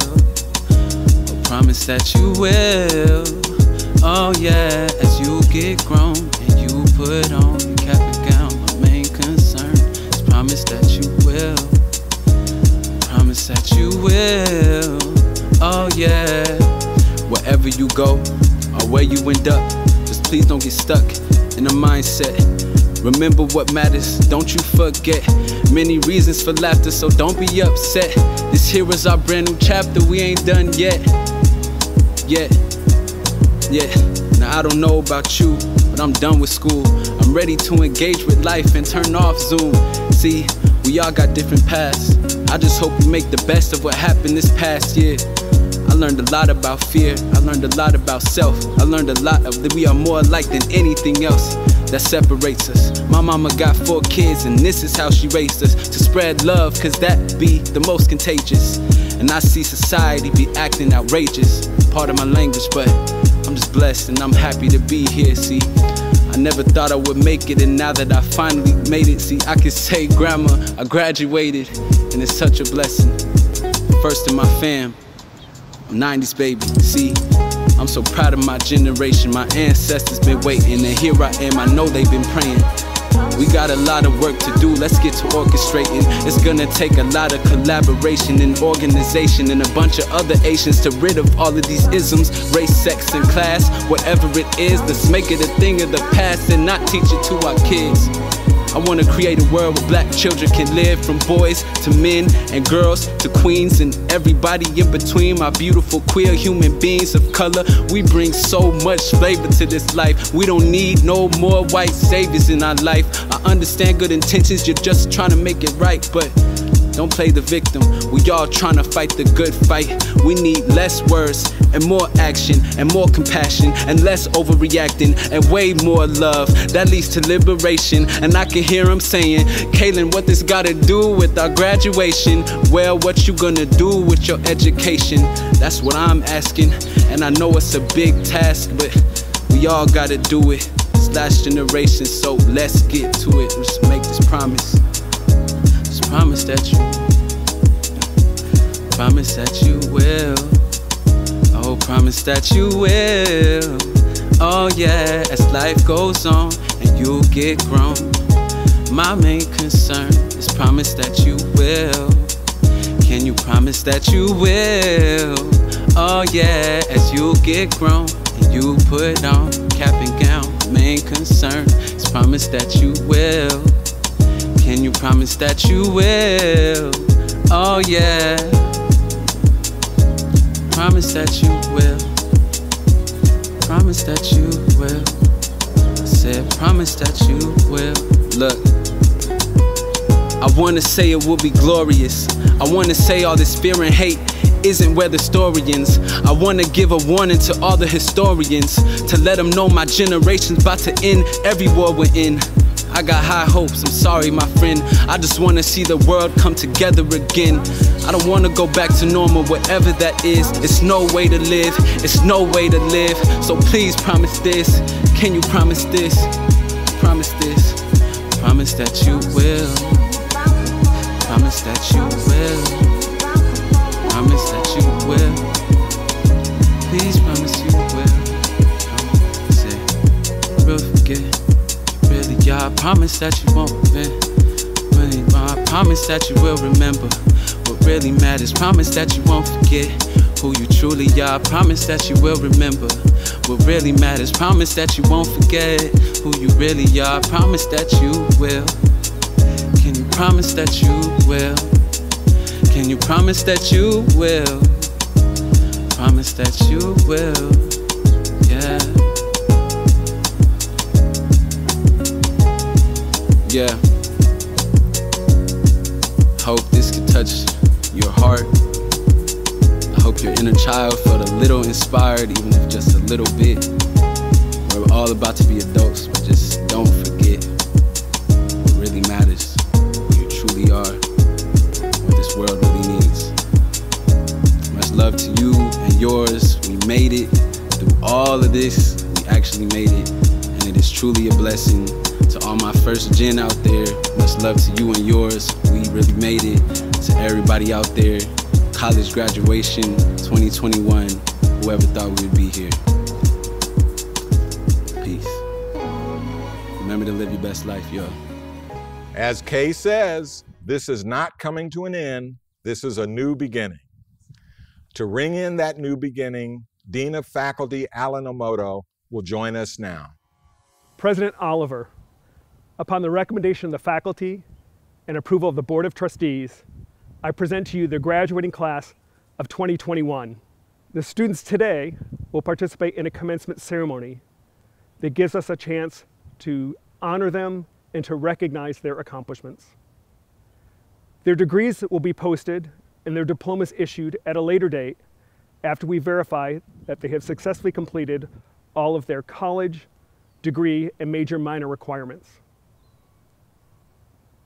Oh, promise that you will. Oh yeah, as you get grown and you put on your cap and gown, my main concern. Just promise that you will. Promise that you will. Oh yeah. Wherever you go or where you end up, just please don't get stuck in a mindset. Remember what matters, don't you forget. Many reasons for laughter, so don't be upset. This here is our brand new chapter, we ain't done yet. Yet, yeah. Now I don't know about you, but I'm done with school. I'm ready to engage with life and turn off Zoom. See, we all got different paths. I just hope we make the best of what happened this past year. I learned a lot about fear. I learned a lot about self. I learned a lot of that we are more alike than anything else that separates us. My mama got four kids, and this is how she raised us to spread love, cause that be the most contagious. And I see society be acting outrageous. Part of my language, but I'm just blessed and I'm happy to be here. See, I never thought I would make it, and now that I finally made it, see, I can say, Grandma, I graduated, and it's such a blessing. First in my fam, I'm 90s baby. See, I'm so proud of my generation. My ancestors been waiting, and here I am. I know they've been praying. We got a lot of work to do, let's get to orchestrating. It's gonna take a lot of collaboration and organization and a bunch of other Asians to rid of all of these isms race, sex, and class. Whatever it is, let's make it a thing of the past and not teach it to our kids. I wanna create a world where black children can live from boys to men and girls to queens and everybody in between. My beautiful queer human beings of color, we bring so much flavor to this life. We don't need no more white saviors in our life. I understand good intentions, you're just trying to make it right, but don't play the victim. We all trying to fight the good fight. We need less words and more action and more compassion and less overreacting and way more love. That leads to liberation. And I can hear him saying, Kaylin, what this gotta do with our graduation? Well, what you gonna do with your education? That's what I'm asking. And I know it's a big task, but we all gotta do it. It's last generation, so let's get to it. Let's make this promise. Just promise that you, promise that you will. Oh, promise that you will. Oh, yeah, as life goes on and you get grown. My main concern is promise that you will. Can you promise that you will? Oh, yeah, as you get grown and you put on cap and gown. Main concern is promise that you will. Can you promise that you will? Oh, yeah. Promise that you will. Promise that you will. I said, promise that you will. Look. I wanna say it will be glorious. I wanna say all this fear and hate isn't where the story ends. I wanna give a warning to all the historians to let them know my generation's about to end every war we're in. I got high hopes, I'm sorry, my friend. I just wanna see the world come together again. I don't wanna go back to normal, whatever that is. It's no way to live, it's no way to live. So please promise this. Can you promise this? Promise this. Promise that you will. Promise that you will. Promise that you will. Please promise that you won't forget. Really, promise that you will remember what really matters. Promise that you won't forget who you truly are. Promise that you will remember what really matters. Promise that you won't forget who you really are. Promise that you will. Can you promise that you will? Can you promise that you will? Promise that you will. Yeah. Hope this can touch your heart. I hope your inner child felt a little inspired, even if just a little bit. We're all about to be adults, but just don't forget what really matters, who you truly are, what this world really needs. Much love to you and yours. We made it through all of this. We actually made it, truly a blessing to all my first gen out there, much love to you and yours. We really made it. To everybody out there, college graduation 2021. Whoever thought we would be here. Peace. Remember to live your best life, yo. As Kay says, this is not coming to an end, this is a new beginning. To ring in that new beginning, Dean of Faculty Allen Omoto will join us now. President Oliver, upon the recommendation of the faculty and approval of the Board of Trustees, I present to you the graduating class of 2021. The students today will participate in a commencement ceremony that gives us a chance to honor them and to recognize their accomplishments. Their degrees will be posted and their diplomas issued at a later date after we verify that they have successfully completed all of their college, degree, and major minor requirements.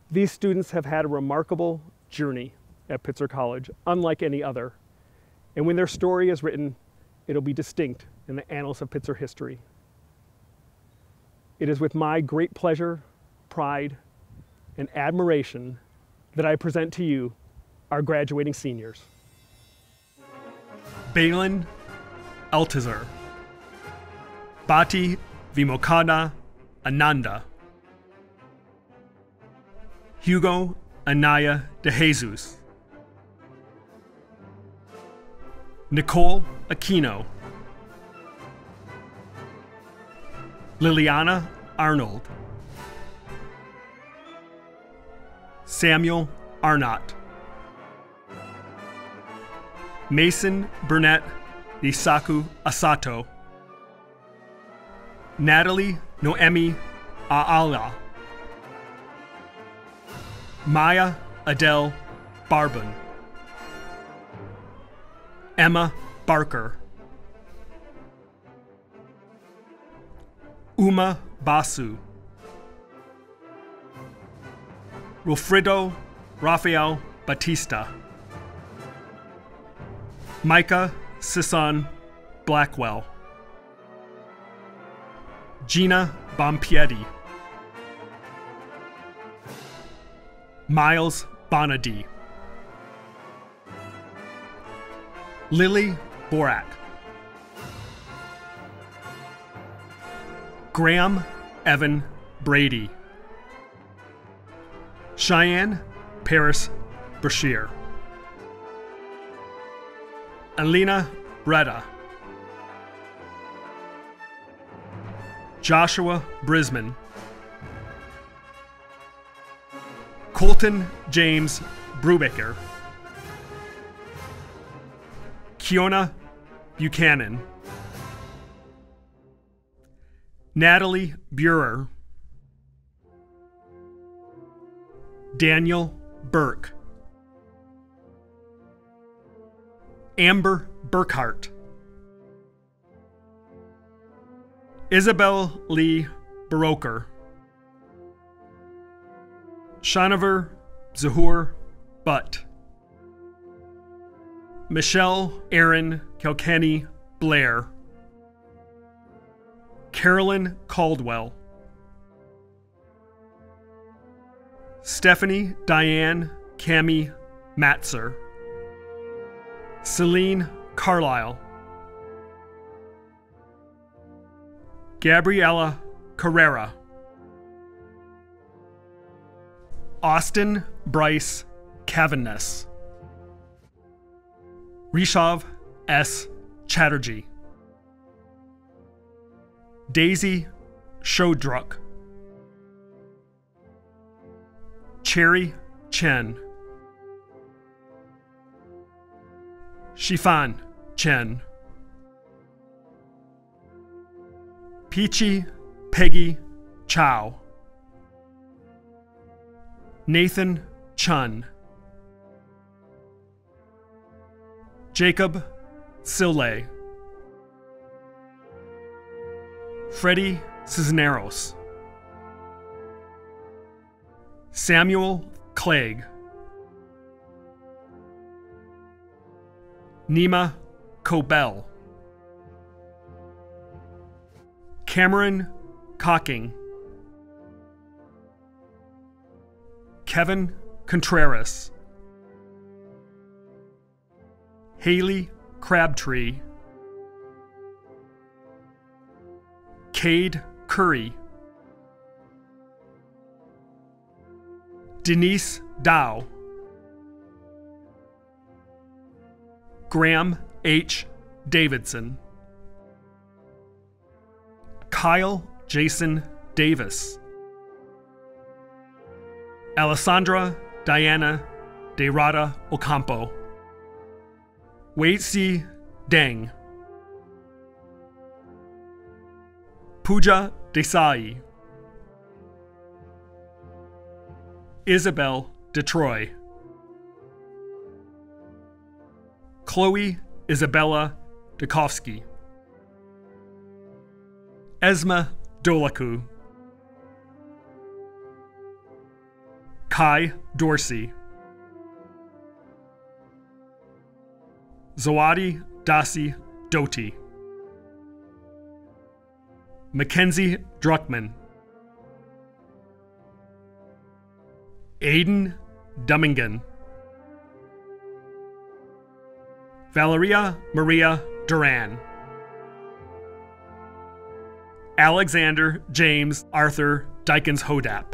These students have had a remarkable journey at Pitzer College, unlike any other. And when their story is written, it'll be distinct in the annals of Pitzer history. It is with my great pleasure, pride, and admiration that I present to you our graduating seniors. Balin Altazar, Bati Vimokana Ananda, Hugo Anaya de Jesus, Nicole Aquino, Liliana Arnold, Samuel Arnott, Mason Burnett Isaku Asato, Natalie Noemi Aala, Maya Adele Barbon, Emma Barker, Uma Basu, Wilfredo Rafael Batista, Micah Sisson Blackwell, Gina Bompietti, Miles Bonady, Lily Borak, Graham Evan Brady, Cheyenne Paris Brashear, Alina Breda, Joshua Brisman, Colton James Brubaker, Kiona Buchanan, Natalie Burer, Daniel Burke, Amber Burkhart, Isabel Lee Baroker, Shanavar Zahur Butt, Michelle Aaron Kilkenny Blair, Carolyn Caldwell, Stephanie Diane Cami Matzer, Celine Carlisle, Gabriella Carrera, Austin Bryce Cavenness, Rishav S. Chatterjee, Daisy Shodruk, Cherry Chen, Shifan Chen, Peachy Peggy Chow, Nathan Chun, Jacob Sille, Freddie Cisneros, Samuel Clegg, Nima Cobell, Cameron Cocking, Kevin Contreras, Haley Crabtree, Cade Curry, Denise Dow, Graham H. Davidson, Kyle Jason Davis, Alessandra Diana De Rada Ocampo, Wei Si Deng, Pooja Desai, Isabel Detroy, Chloe Isabella Dukovsky, Esma Dolaku, Kai Dorsey, Zawadi Dasi Doti, Mackenzie Druckman, Aiden Dummingen, Valeria Maria Duran, Alexander James Arthur Dykens Hodap,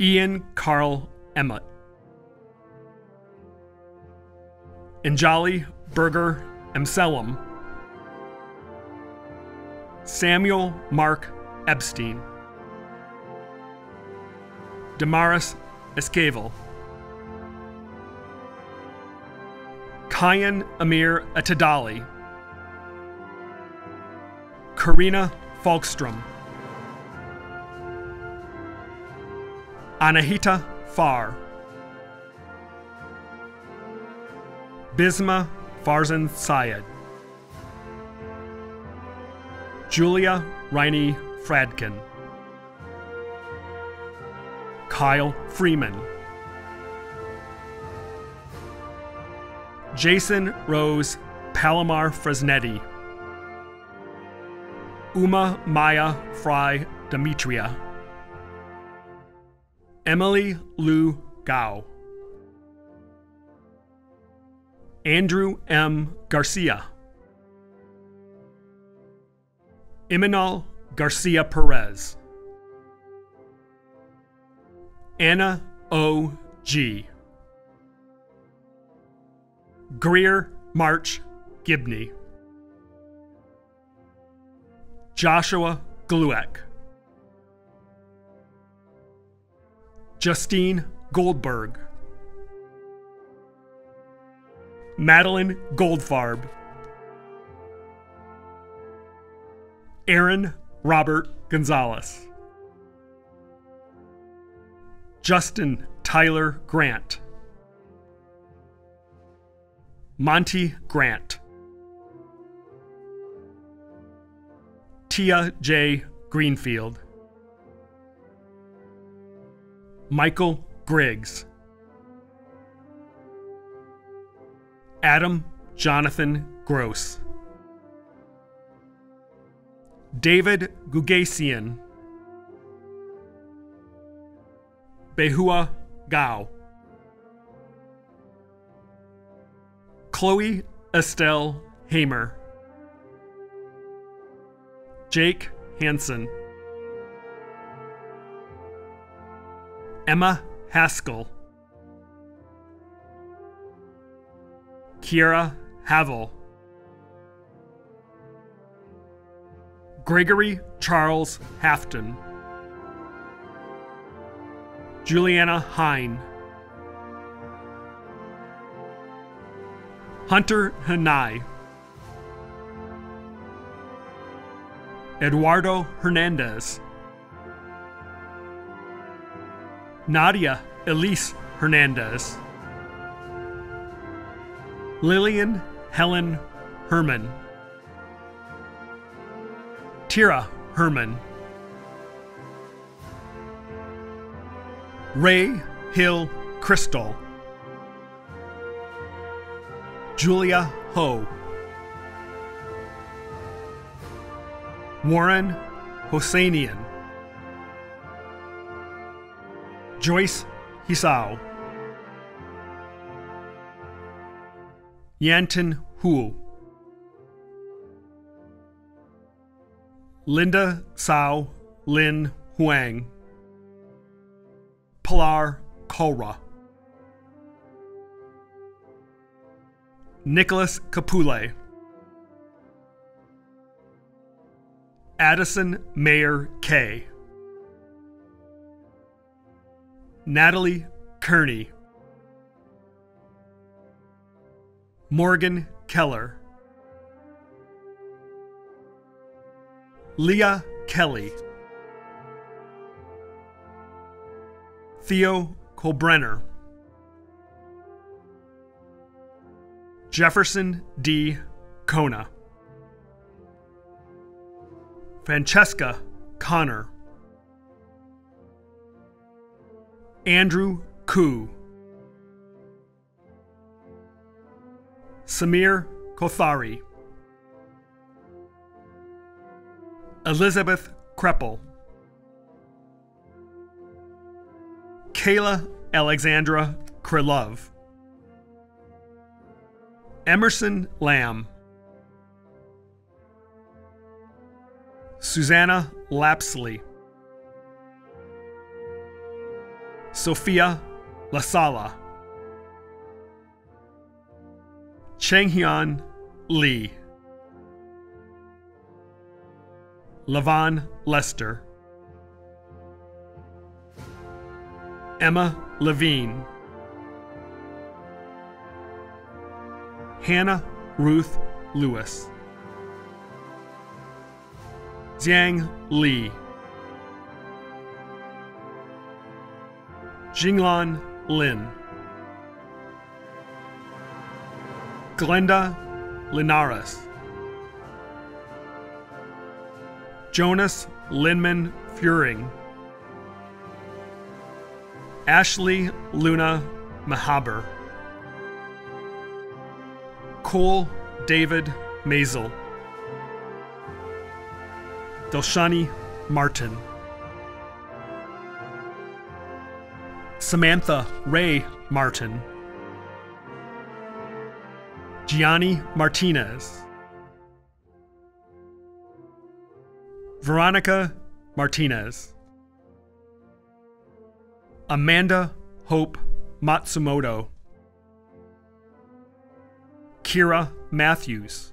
Ian Carl Emmett, Anjali Berger Emselem, Samuel Mark Epstein, Damaris Escavel, Kyan Amir Atadali, Karina Falkstrom, Anahita Far, Bisma Farzan Syed, Julia Riney Fradkin, Kyle Freeman, Jason Rose Palomar Fresnetti, Uma Maya Fry Demetria, Emily Lou Gao, Andrew M. Garcia, Imanol Garcia Perez, Anna O. G. Greer March Gibney, Joshua Glueck, Justine Goldberg, Madeline Goldfarb, Aaron Robert Gonzalez, Justin Tyler Grant, Monty Grant, Tia J. Greenfield, Michael Griggs, Adam Jonathan Gross, David Gugasian, Behua Gao, Chloe Estelle Hamer, Jake Hansen, Emma Haskell, Kiera Havel, Gregory Charles Hafton, Juliana Hine, Hunter Hanai, Eduardo Hernandez, Nadia Elise Hernandez, Lillian Helen Herman, Tira Herman, Ray Hill Crystal, Julia Ho, Warren Hosseinian, Joyce Hisao, Yanton Hu, Linda Sao Lin Huang, Pilar Kora, Nicholas Capule, Addison Mayer K, Natalie Kearney, Morgan Keller, Leah Kelly, Theo Colbrenner, Jefferson D. Kona, Francesca Connor, Andrew Koo, Samir Kothari, Elizabeth Kreppel, Kayla Alexandra Krylov, Emerson Lamb, Susanna Lapsley, Sophia Lasala, Chenghyun Lee, Lavon Lester, Emma Levine, Hannah Ruth Lewis, Jiang Li, Jinglan Lin, Glenda Linares, Jonas Linman Furing, Ashley Luna Mahaber, Cole David Mazel, Delshani Martin, Samantha Ray Martin, Gianni Martinez, Veronica Martinez, Amanda Hope Matsumoto, Kira Matthews,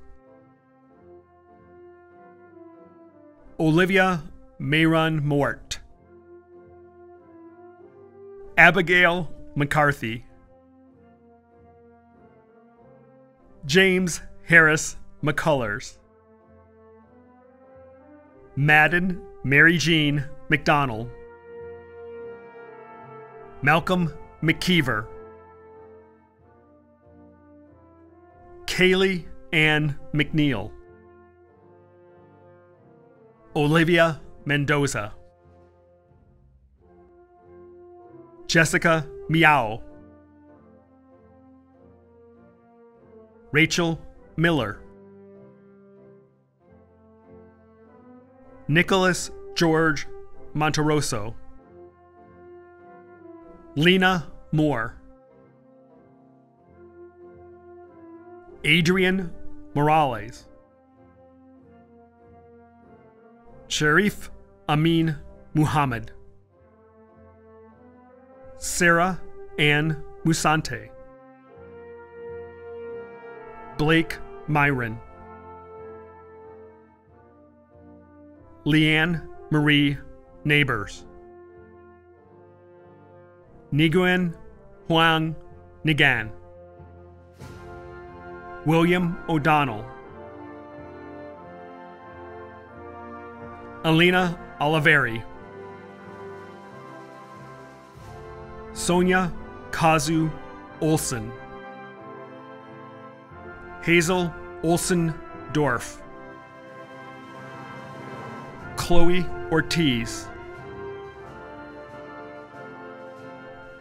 Olivia Mayron Mort, Abigail McCarthy, James Harris McCullers, Madden Mary Jean McDonald, Malcolm McKeever, Kaylee Ann McNeil, Olivia Mendoza, Jessica Miao, Rachel Miller, Nicholas George Monteroso, Lena Moore, Adrian Morales, Sharif Amin Muhammad, Sarah Ann Musante, Blake Myron, Leanne Marie Neighbors, Nguyen Huang Nigan, William O'Donnell, Alina Oliveri, Sonia Kazu Olson, Hazel Olson Dorf, Chloe Ortiz,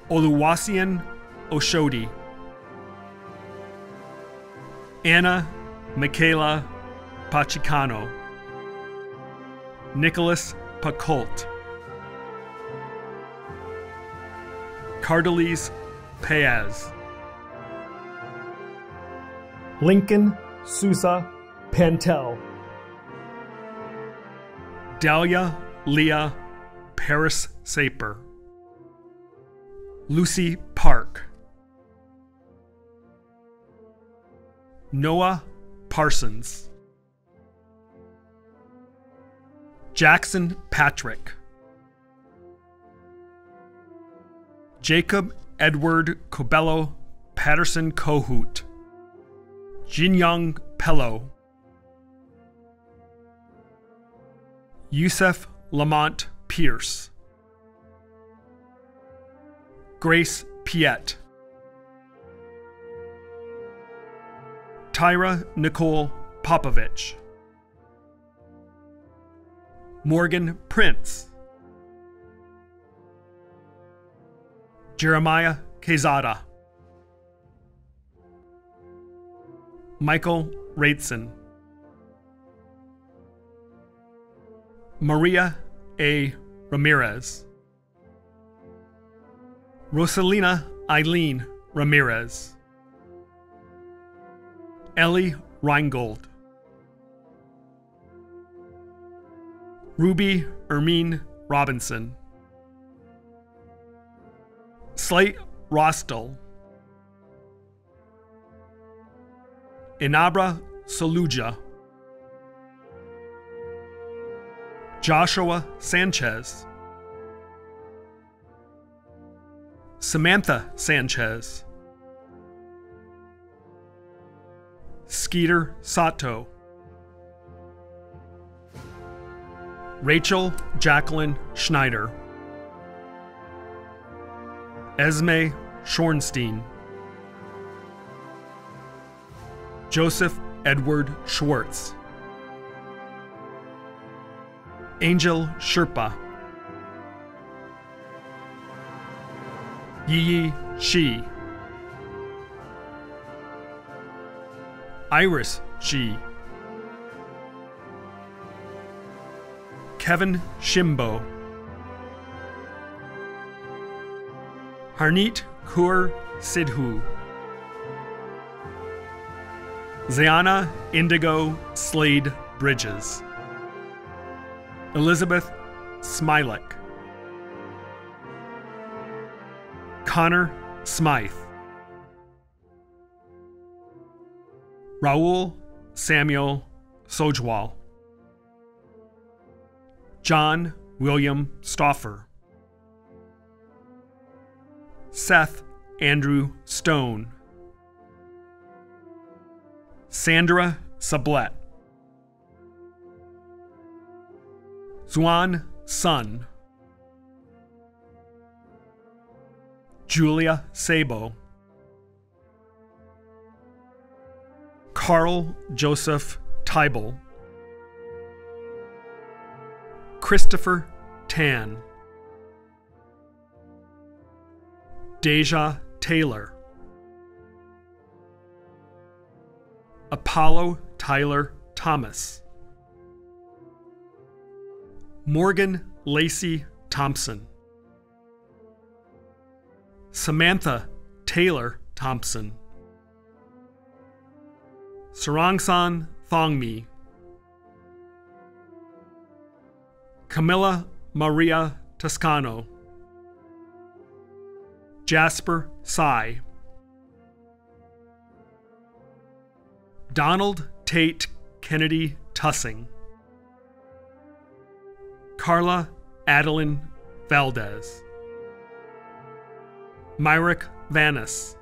Oluwasian Oshodi, Anna Michaela Pachicano, Nicholas Pacolt, Cardelis Paez, Lincoln Sousa Pantel, Dahlia Leah Paris Saper, Lucy Park, Noah Parsons, Jackson Patrick, Jacob Edward Cobello Patterson Kohut, Jinyoung Pello, Yusef Lamont Pierce, Grace Piet, Tyra Nicole Popovich, Morgan Prince, Jeremiah Quezada, Michael Raitson, Maria A. Ramirez, Rosalina Eileen Ramirez, Ellie Reingold, Ruby Ermine Robinson, Slate Rostel, Inabra Saluja. Joshua Sanchez, Samantha Sanchez, Skeeter Sato, Rachel Jacqueline Schneider, Esme Schornstein, Joseph Edward Schwartz, Angel Sherpa, Yi Shi, Iris Shi, Kevin Shimbo, Harneet Kaur Sidhu, Ziana Indigo Slade Bridges, Elizabeth Smilek, Connor Smythe, Raul Samuel Sojwal, John William Stauffer, Seth Andrew Stone, Sandra Sablet, Zuan Sun, Julia Sabo, Carl Joseph Tybel, Christopher Tan, Deja Taylor, Apollo Tyler Thomas, Morgan Lacey Thompson, Samantha Taylor Thompson, Sarangsan Thongmi, Camilla Maria Toscano, Jasper Sai, Donald Tate Kennedy Tussing, Carla Adeline Valdez, Myrick Vanis,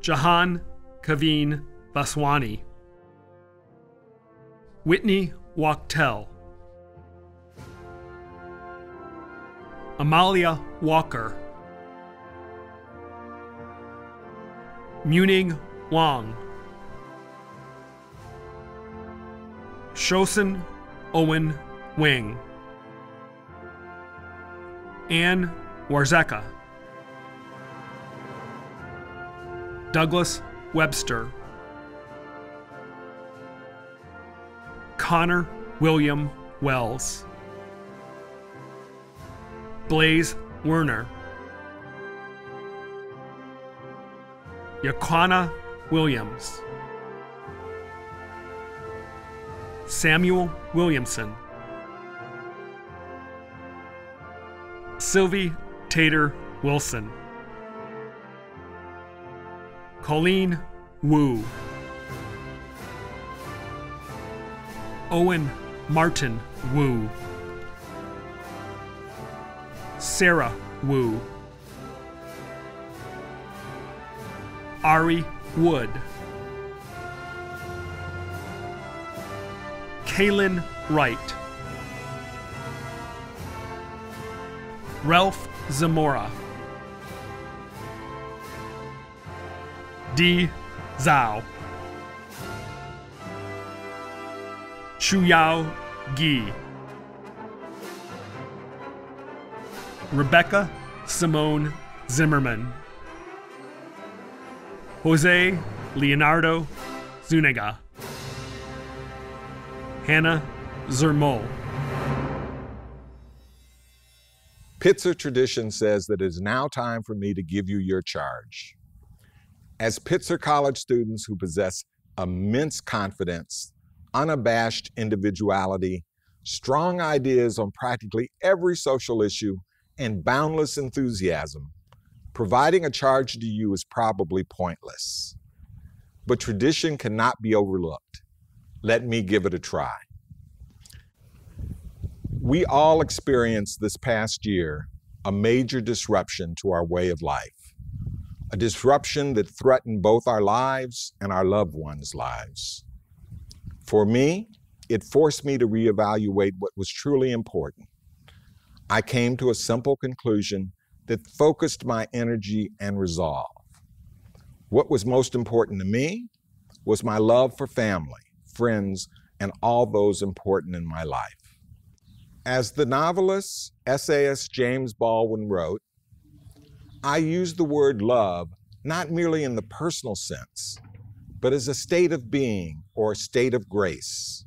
Jahan Kaveen Vaswani, Whitney Wachtel, Amalia Walker, Muning Wang, Shosen Owen Wing, Anne Warzeka, Douglas Webster, Connor William Wells, Blaze Werner, Yakwana Williams, Samuel Williamson, Sylvie Tater Wilson, Colleen Wu, Owen Martin Wu, Sarah Wu, Ari Wood, Kaylin Wright, Ralph Zamora, Di Zhao, Chuyao Gi, Rebecca Simone Zimmerman, Jose Leonardo Zuniga, Hannah Zermol. Pitzer tradition says that it is now time for me to give you your charge. As Pitzer College students who possess immense confidence, unabashed individuality, strong ideas on practically every social issue, and boundless enthusiasm, providing a charge to you is probably pointless. But tradition cannot be overlooked. Let me give it a try. We all experienced this past year a major disruption to our way of life, a disruption that threatened both our lives and our loved ones' lives. For me, it forced me to reevaluate what was truly important. I came to a simple conclusion that focused my energy and resolve. What was most important to me was my love for family, friends, and all those important in my life. As the novelist, essayist James Baldwin wrote, I use the word love not merely in the personal sense, but as a state of being or a state of grace,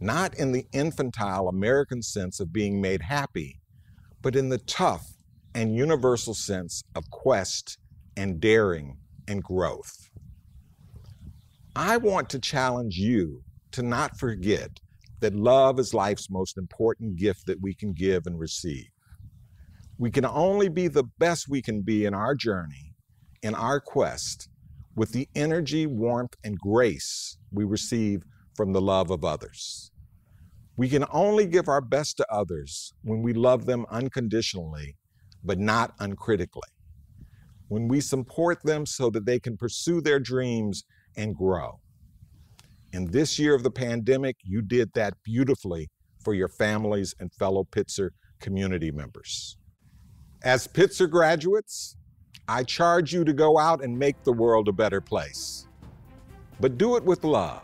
not in the infantile American sense of being made happy, but in the tough and universal sense of quest and daring and growth. I want to challenge you to not forget that love is life's most important gift that we can give and receive. We can only be the best we can be in our journey, in our quest, with the energy, warmth, and grace we receive from the love of others. We can only give our best to others when we love them unconditionally, but not uncritically. When we support them so that they can pursue their dreams and grow. In this year of the pandemic, you did that beautifully for your families and fellow Pitzer community members. As Pitzer graduates, I charge you to go out and make the world a better place. But do it with love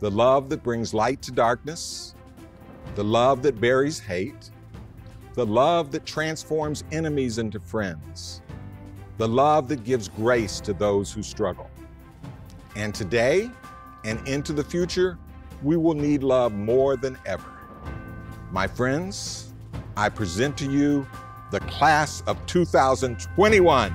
the love that brings light to darkness, the love that buries hate, the love that transforms enemies into friends, the love that gives grace to those who struggle. And today and into the future, we will need love more than ever. My friends, I present to you the class of 2021.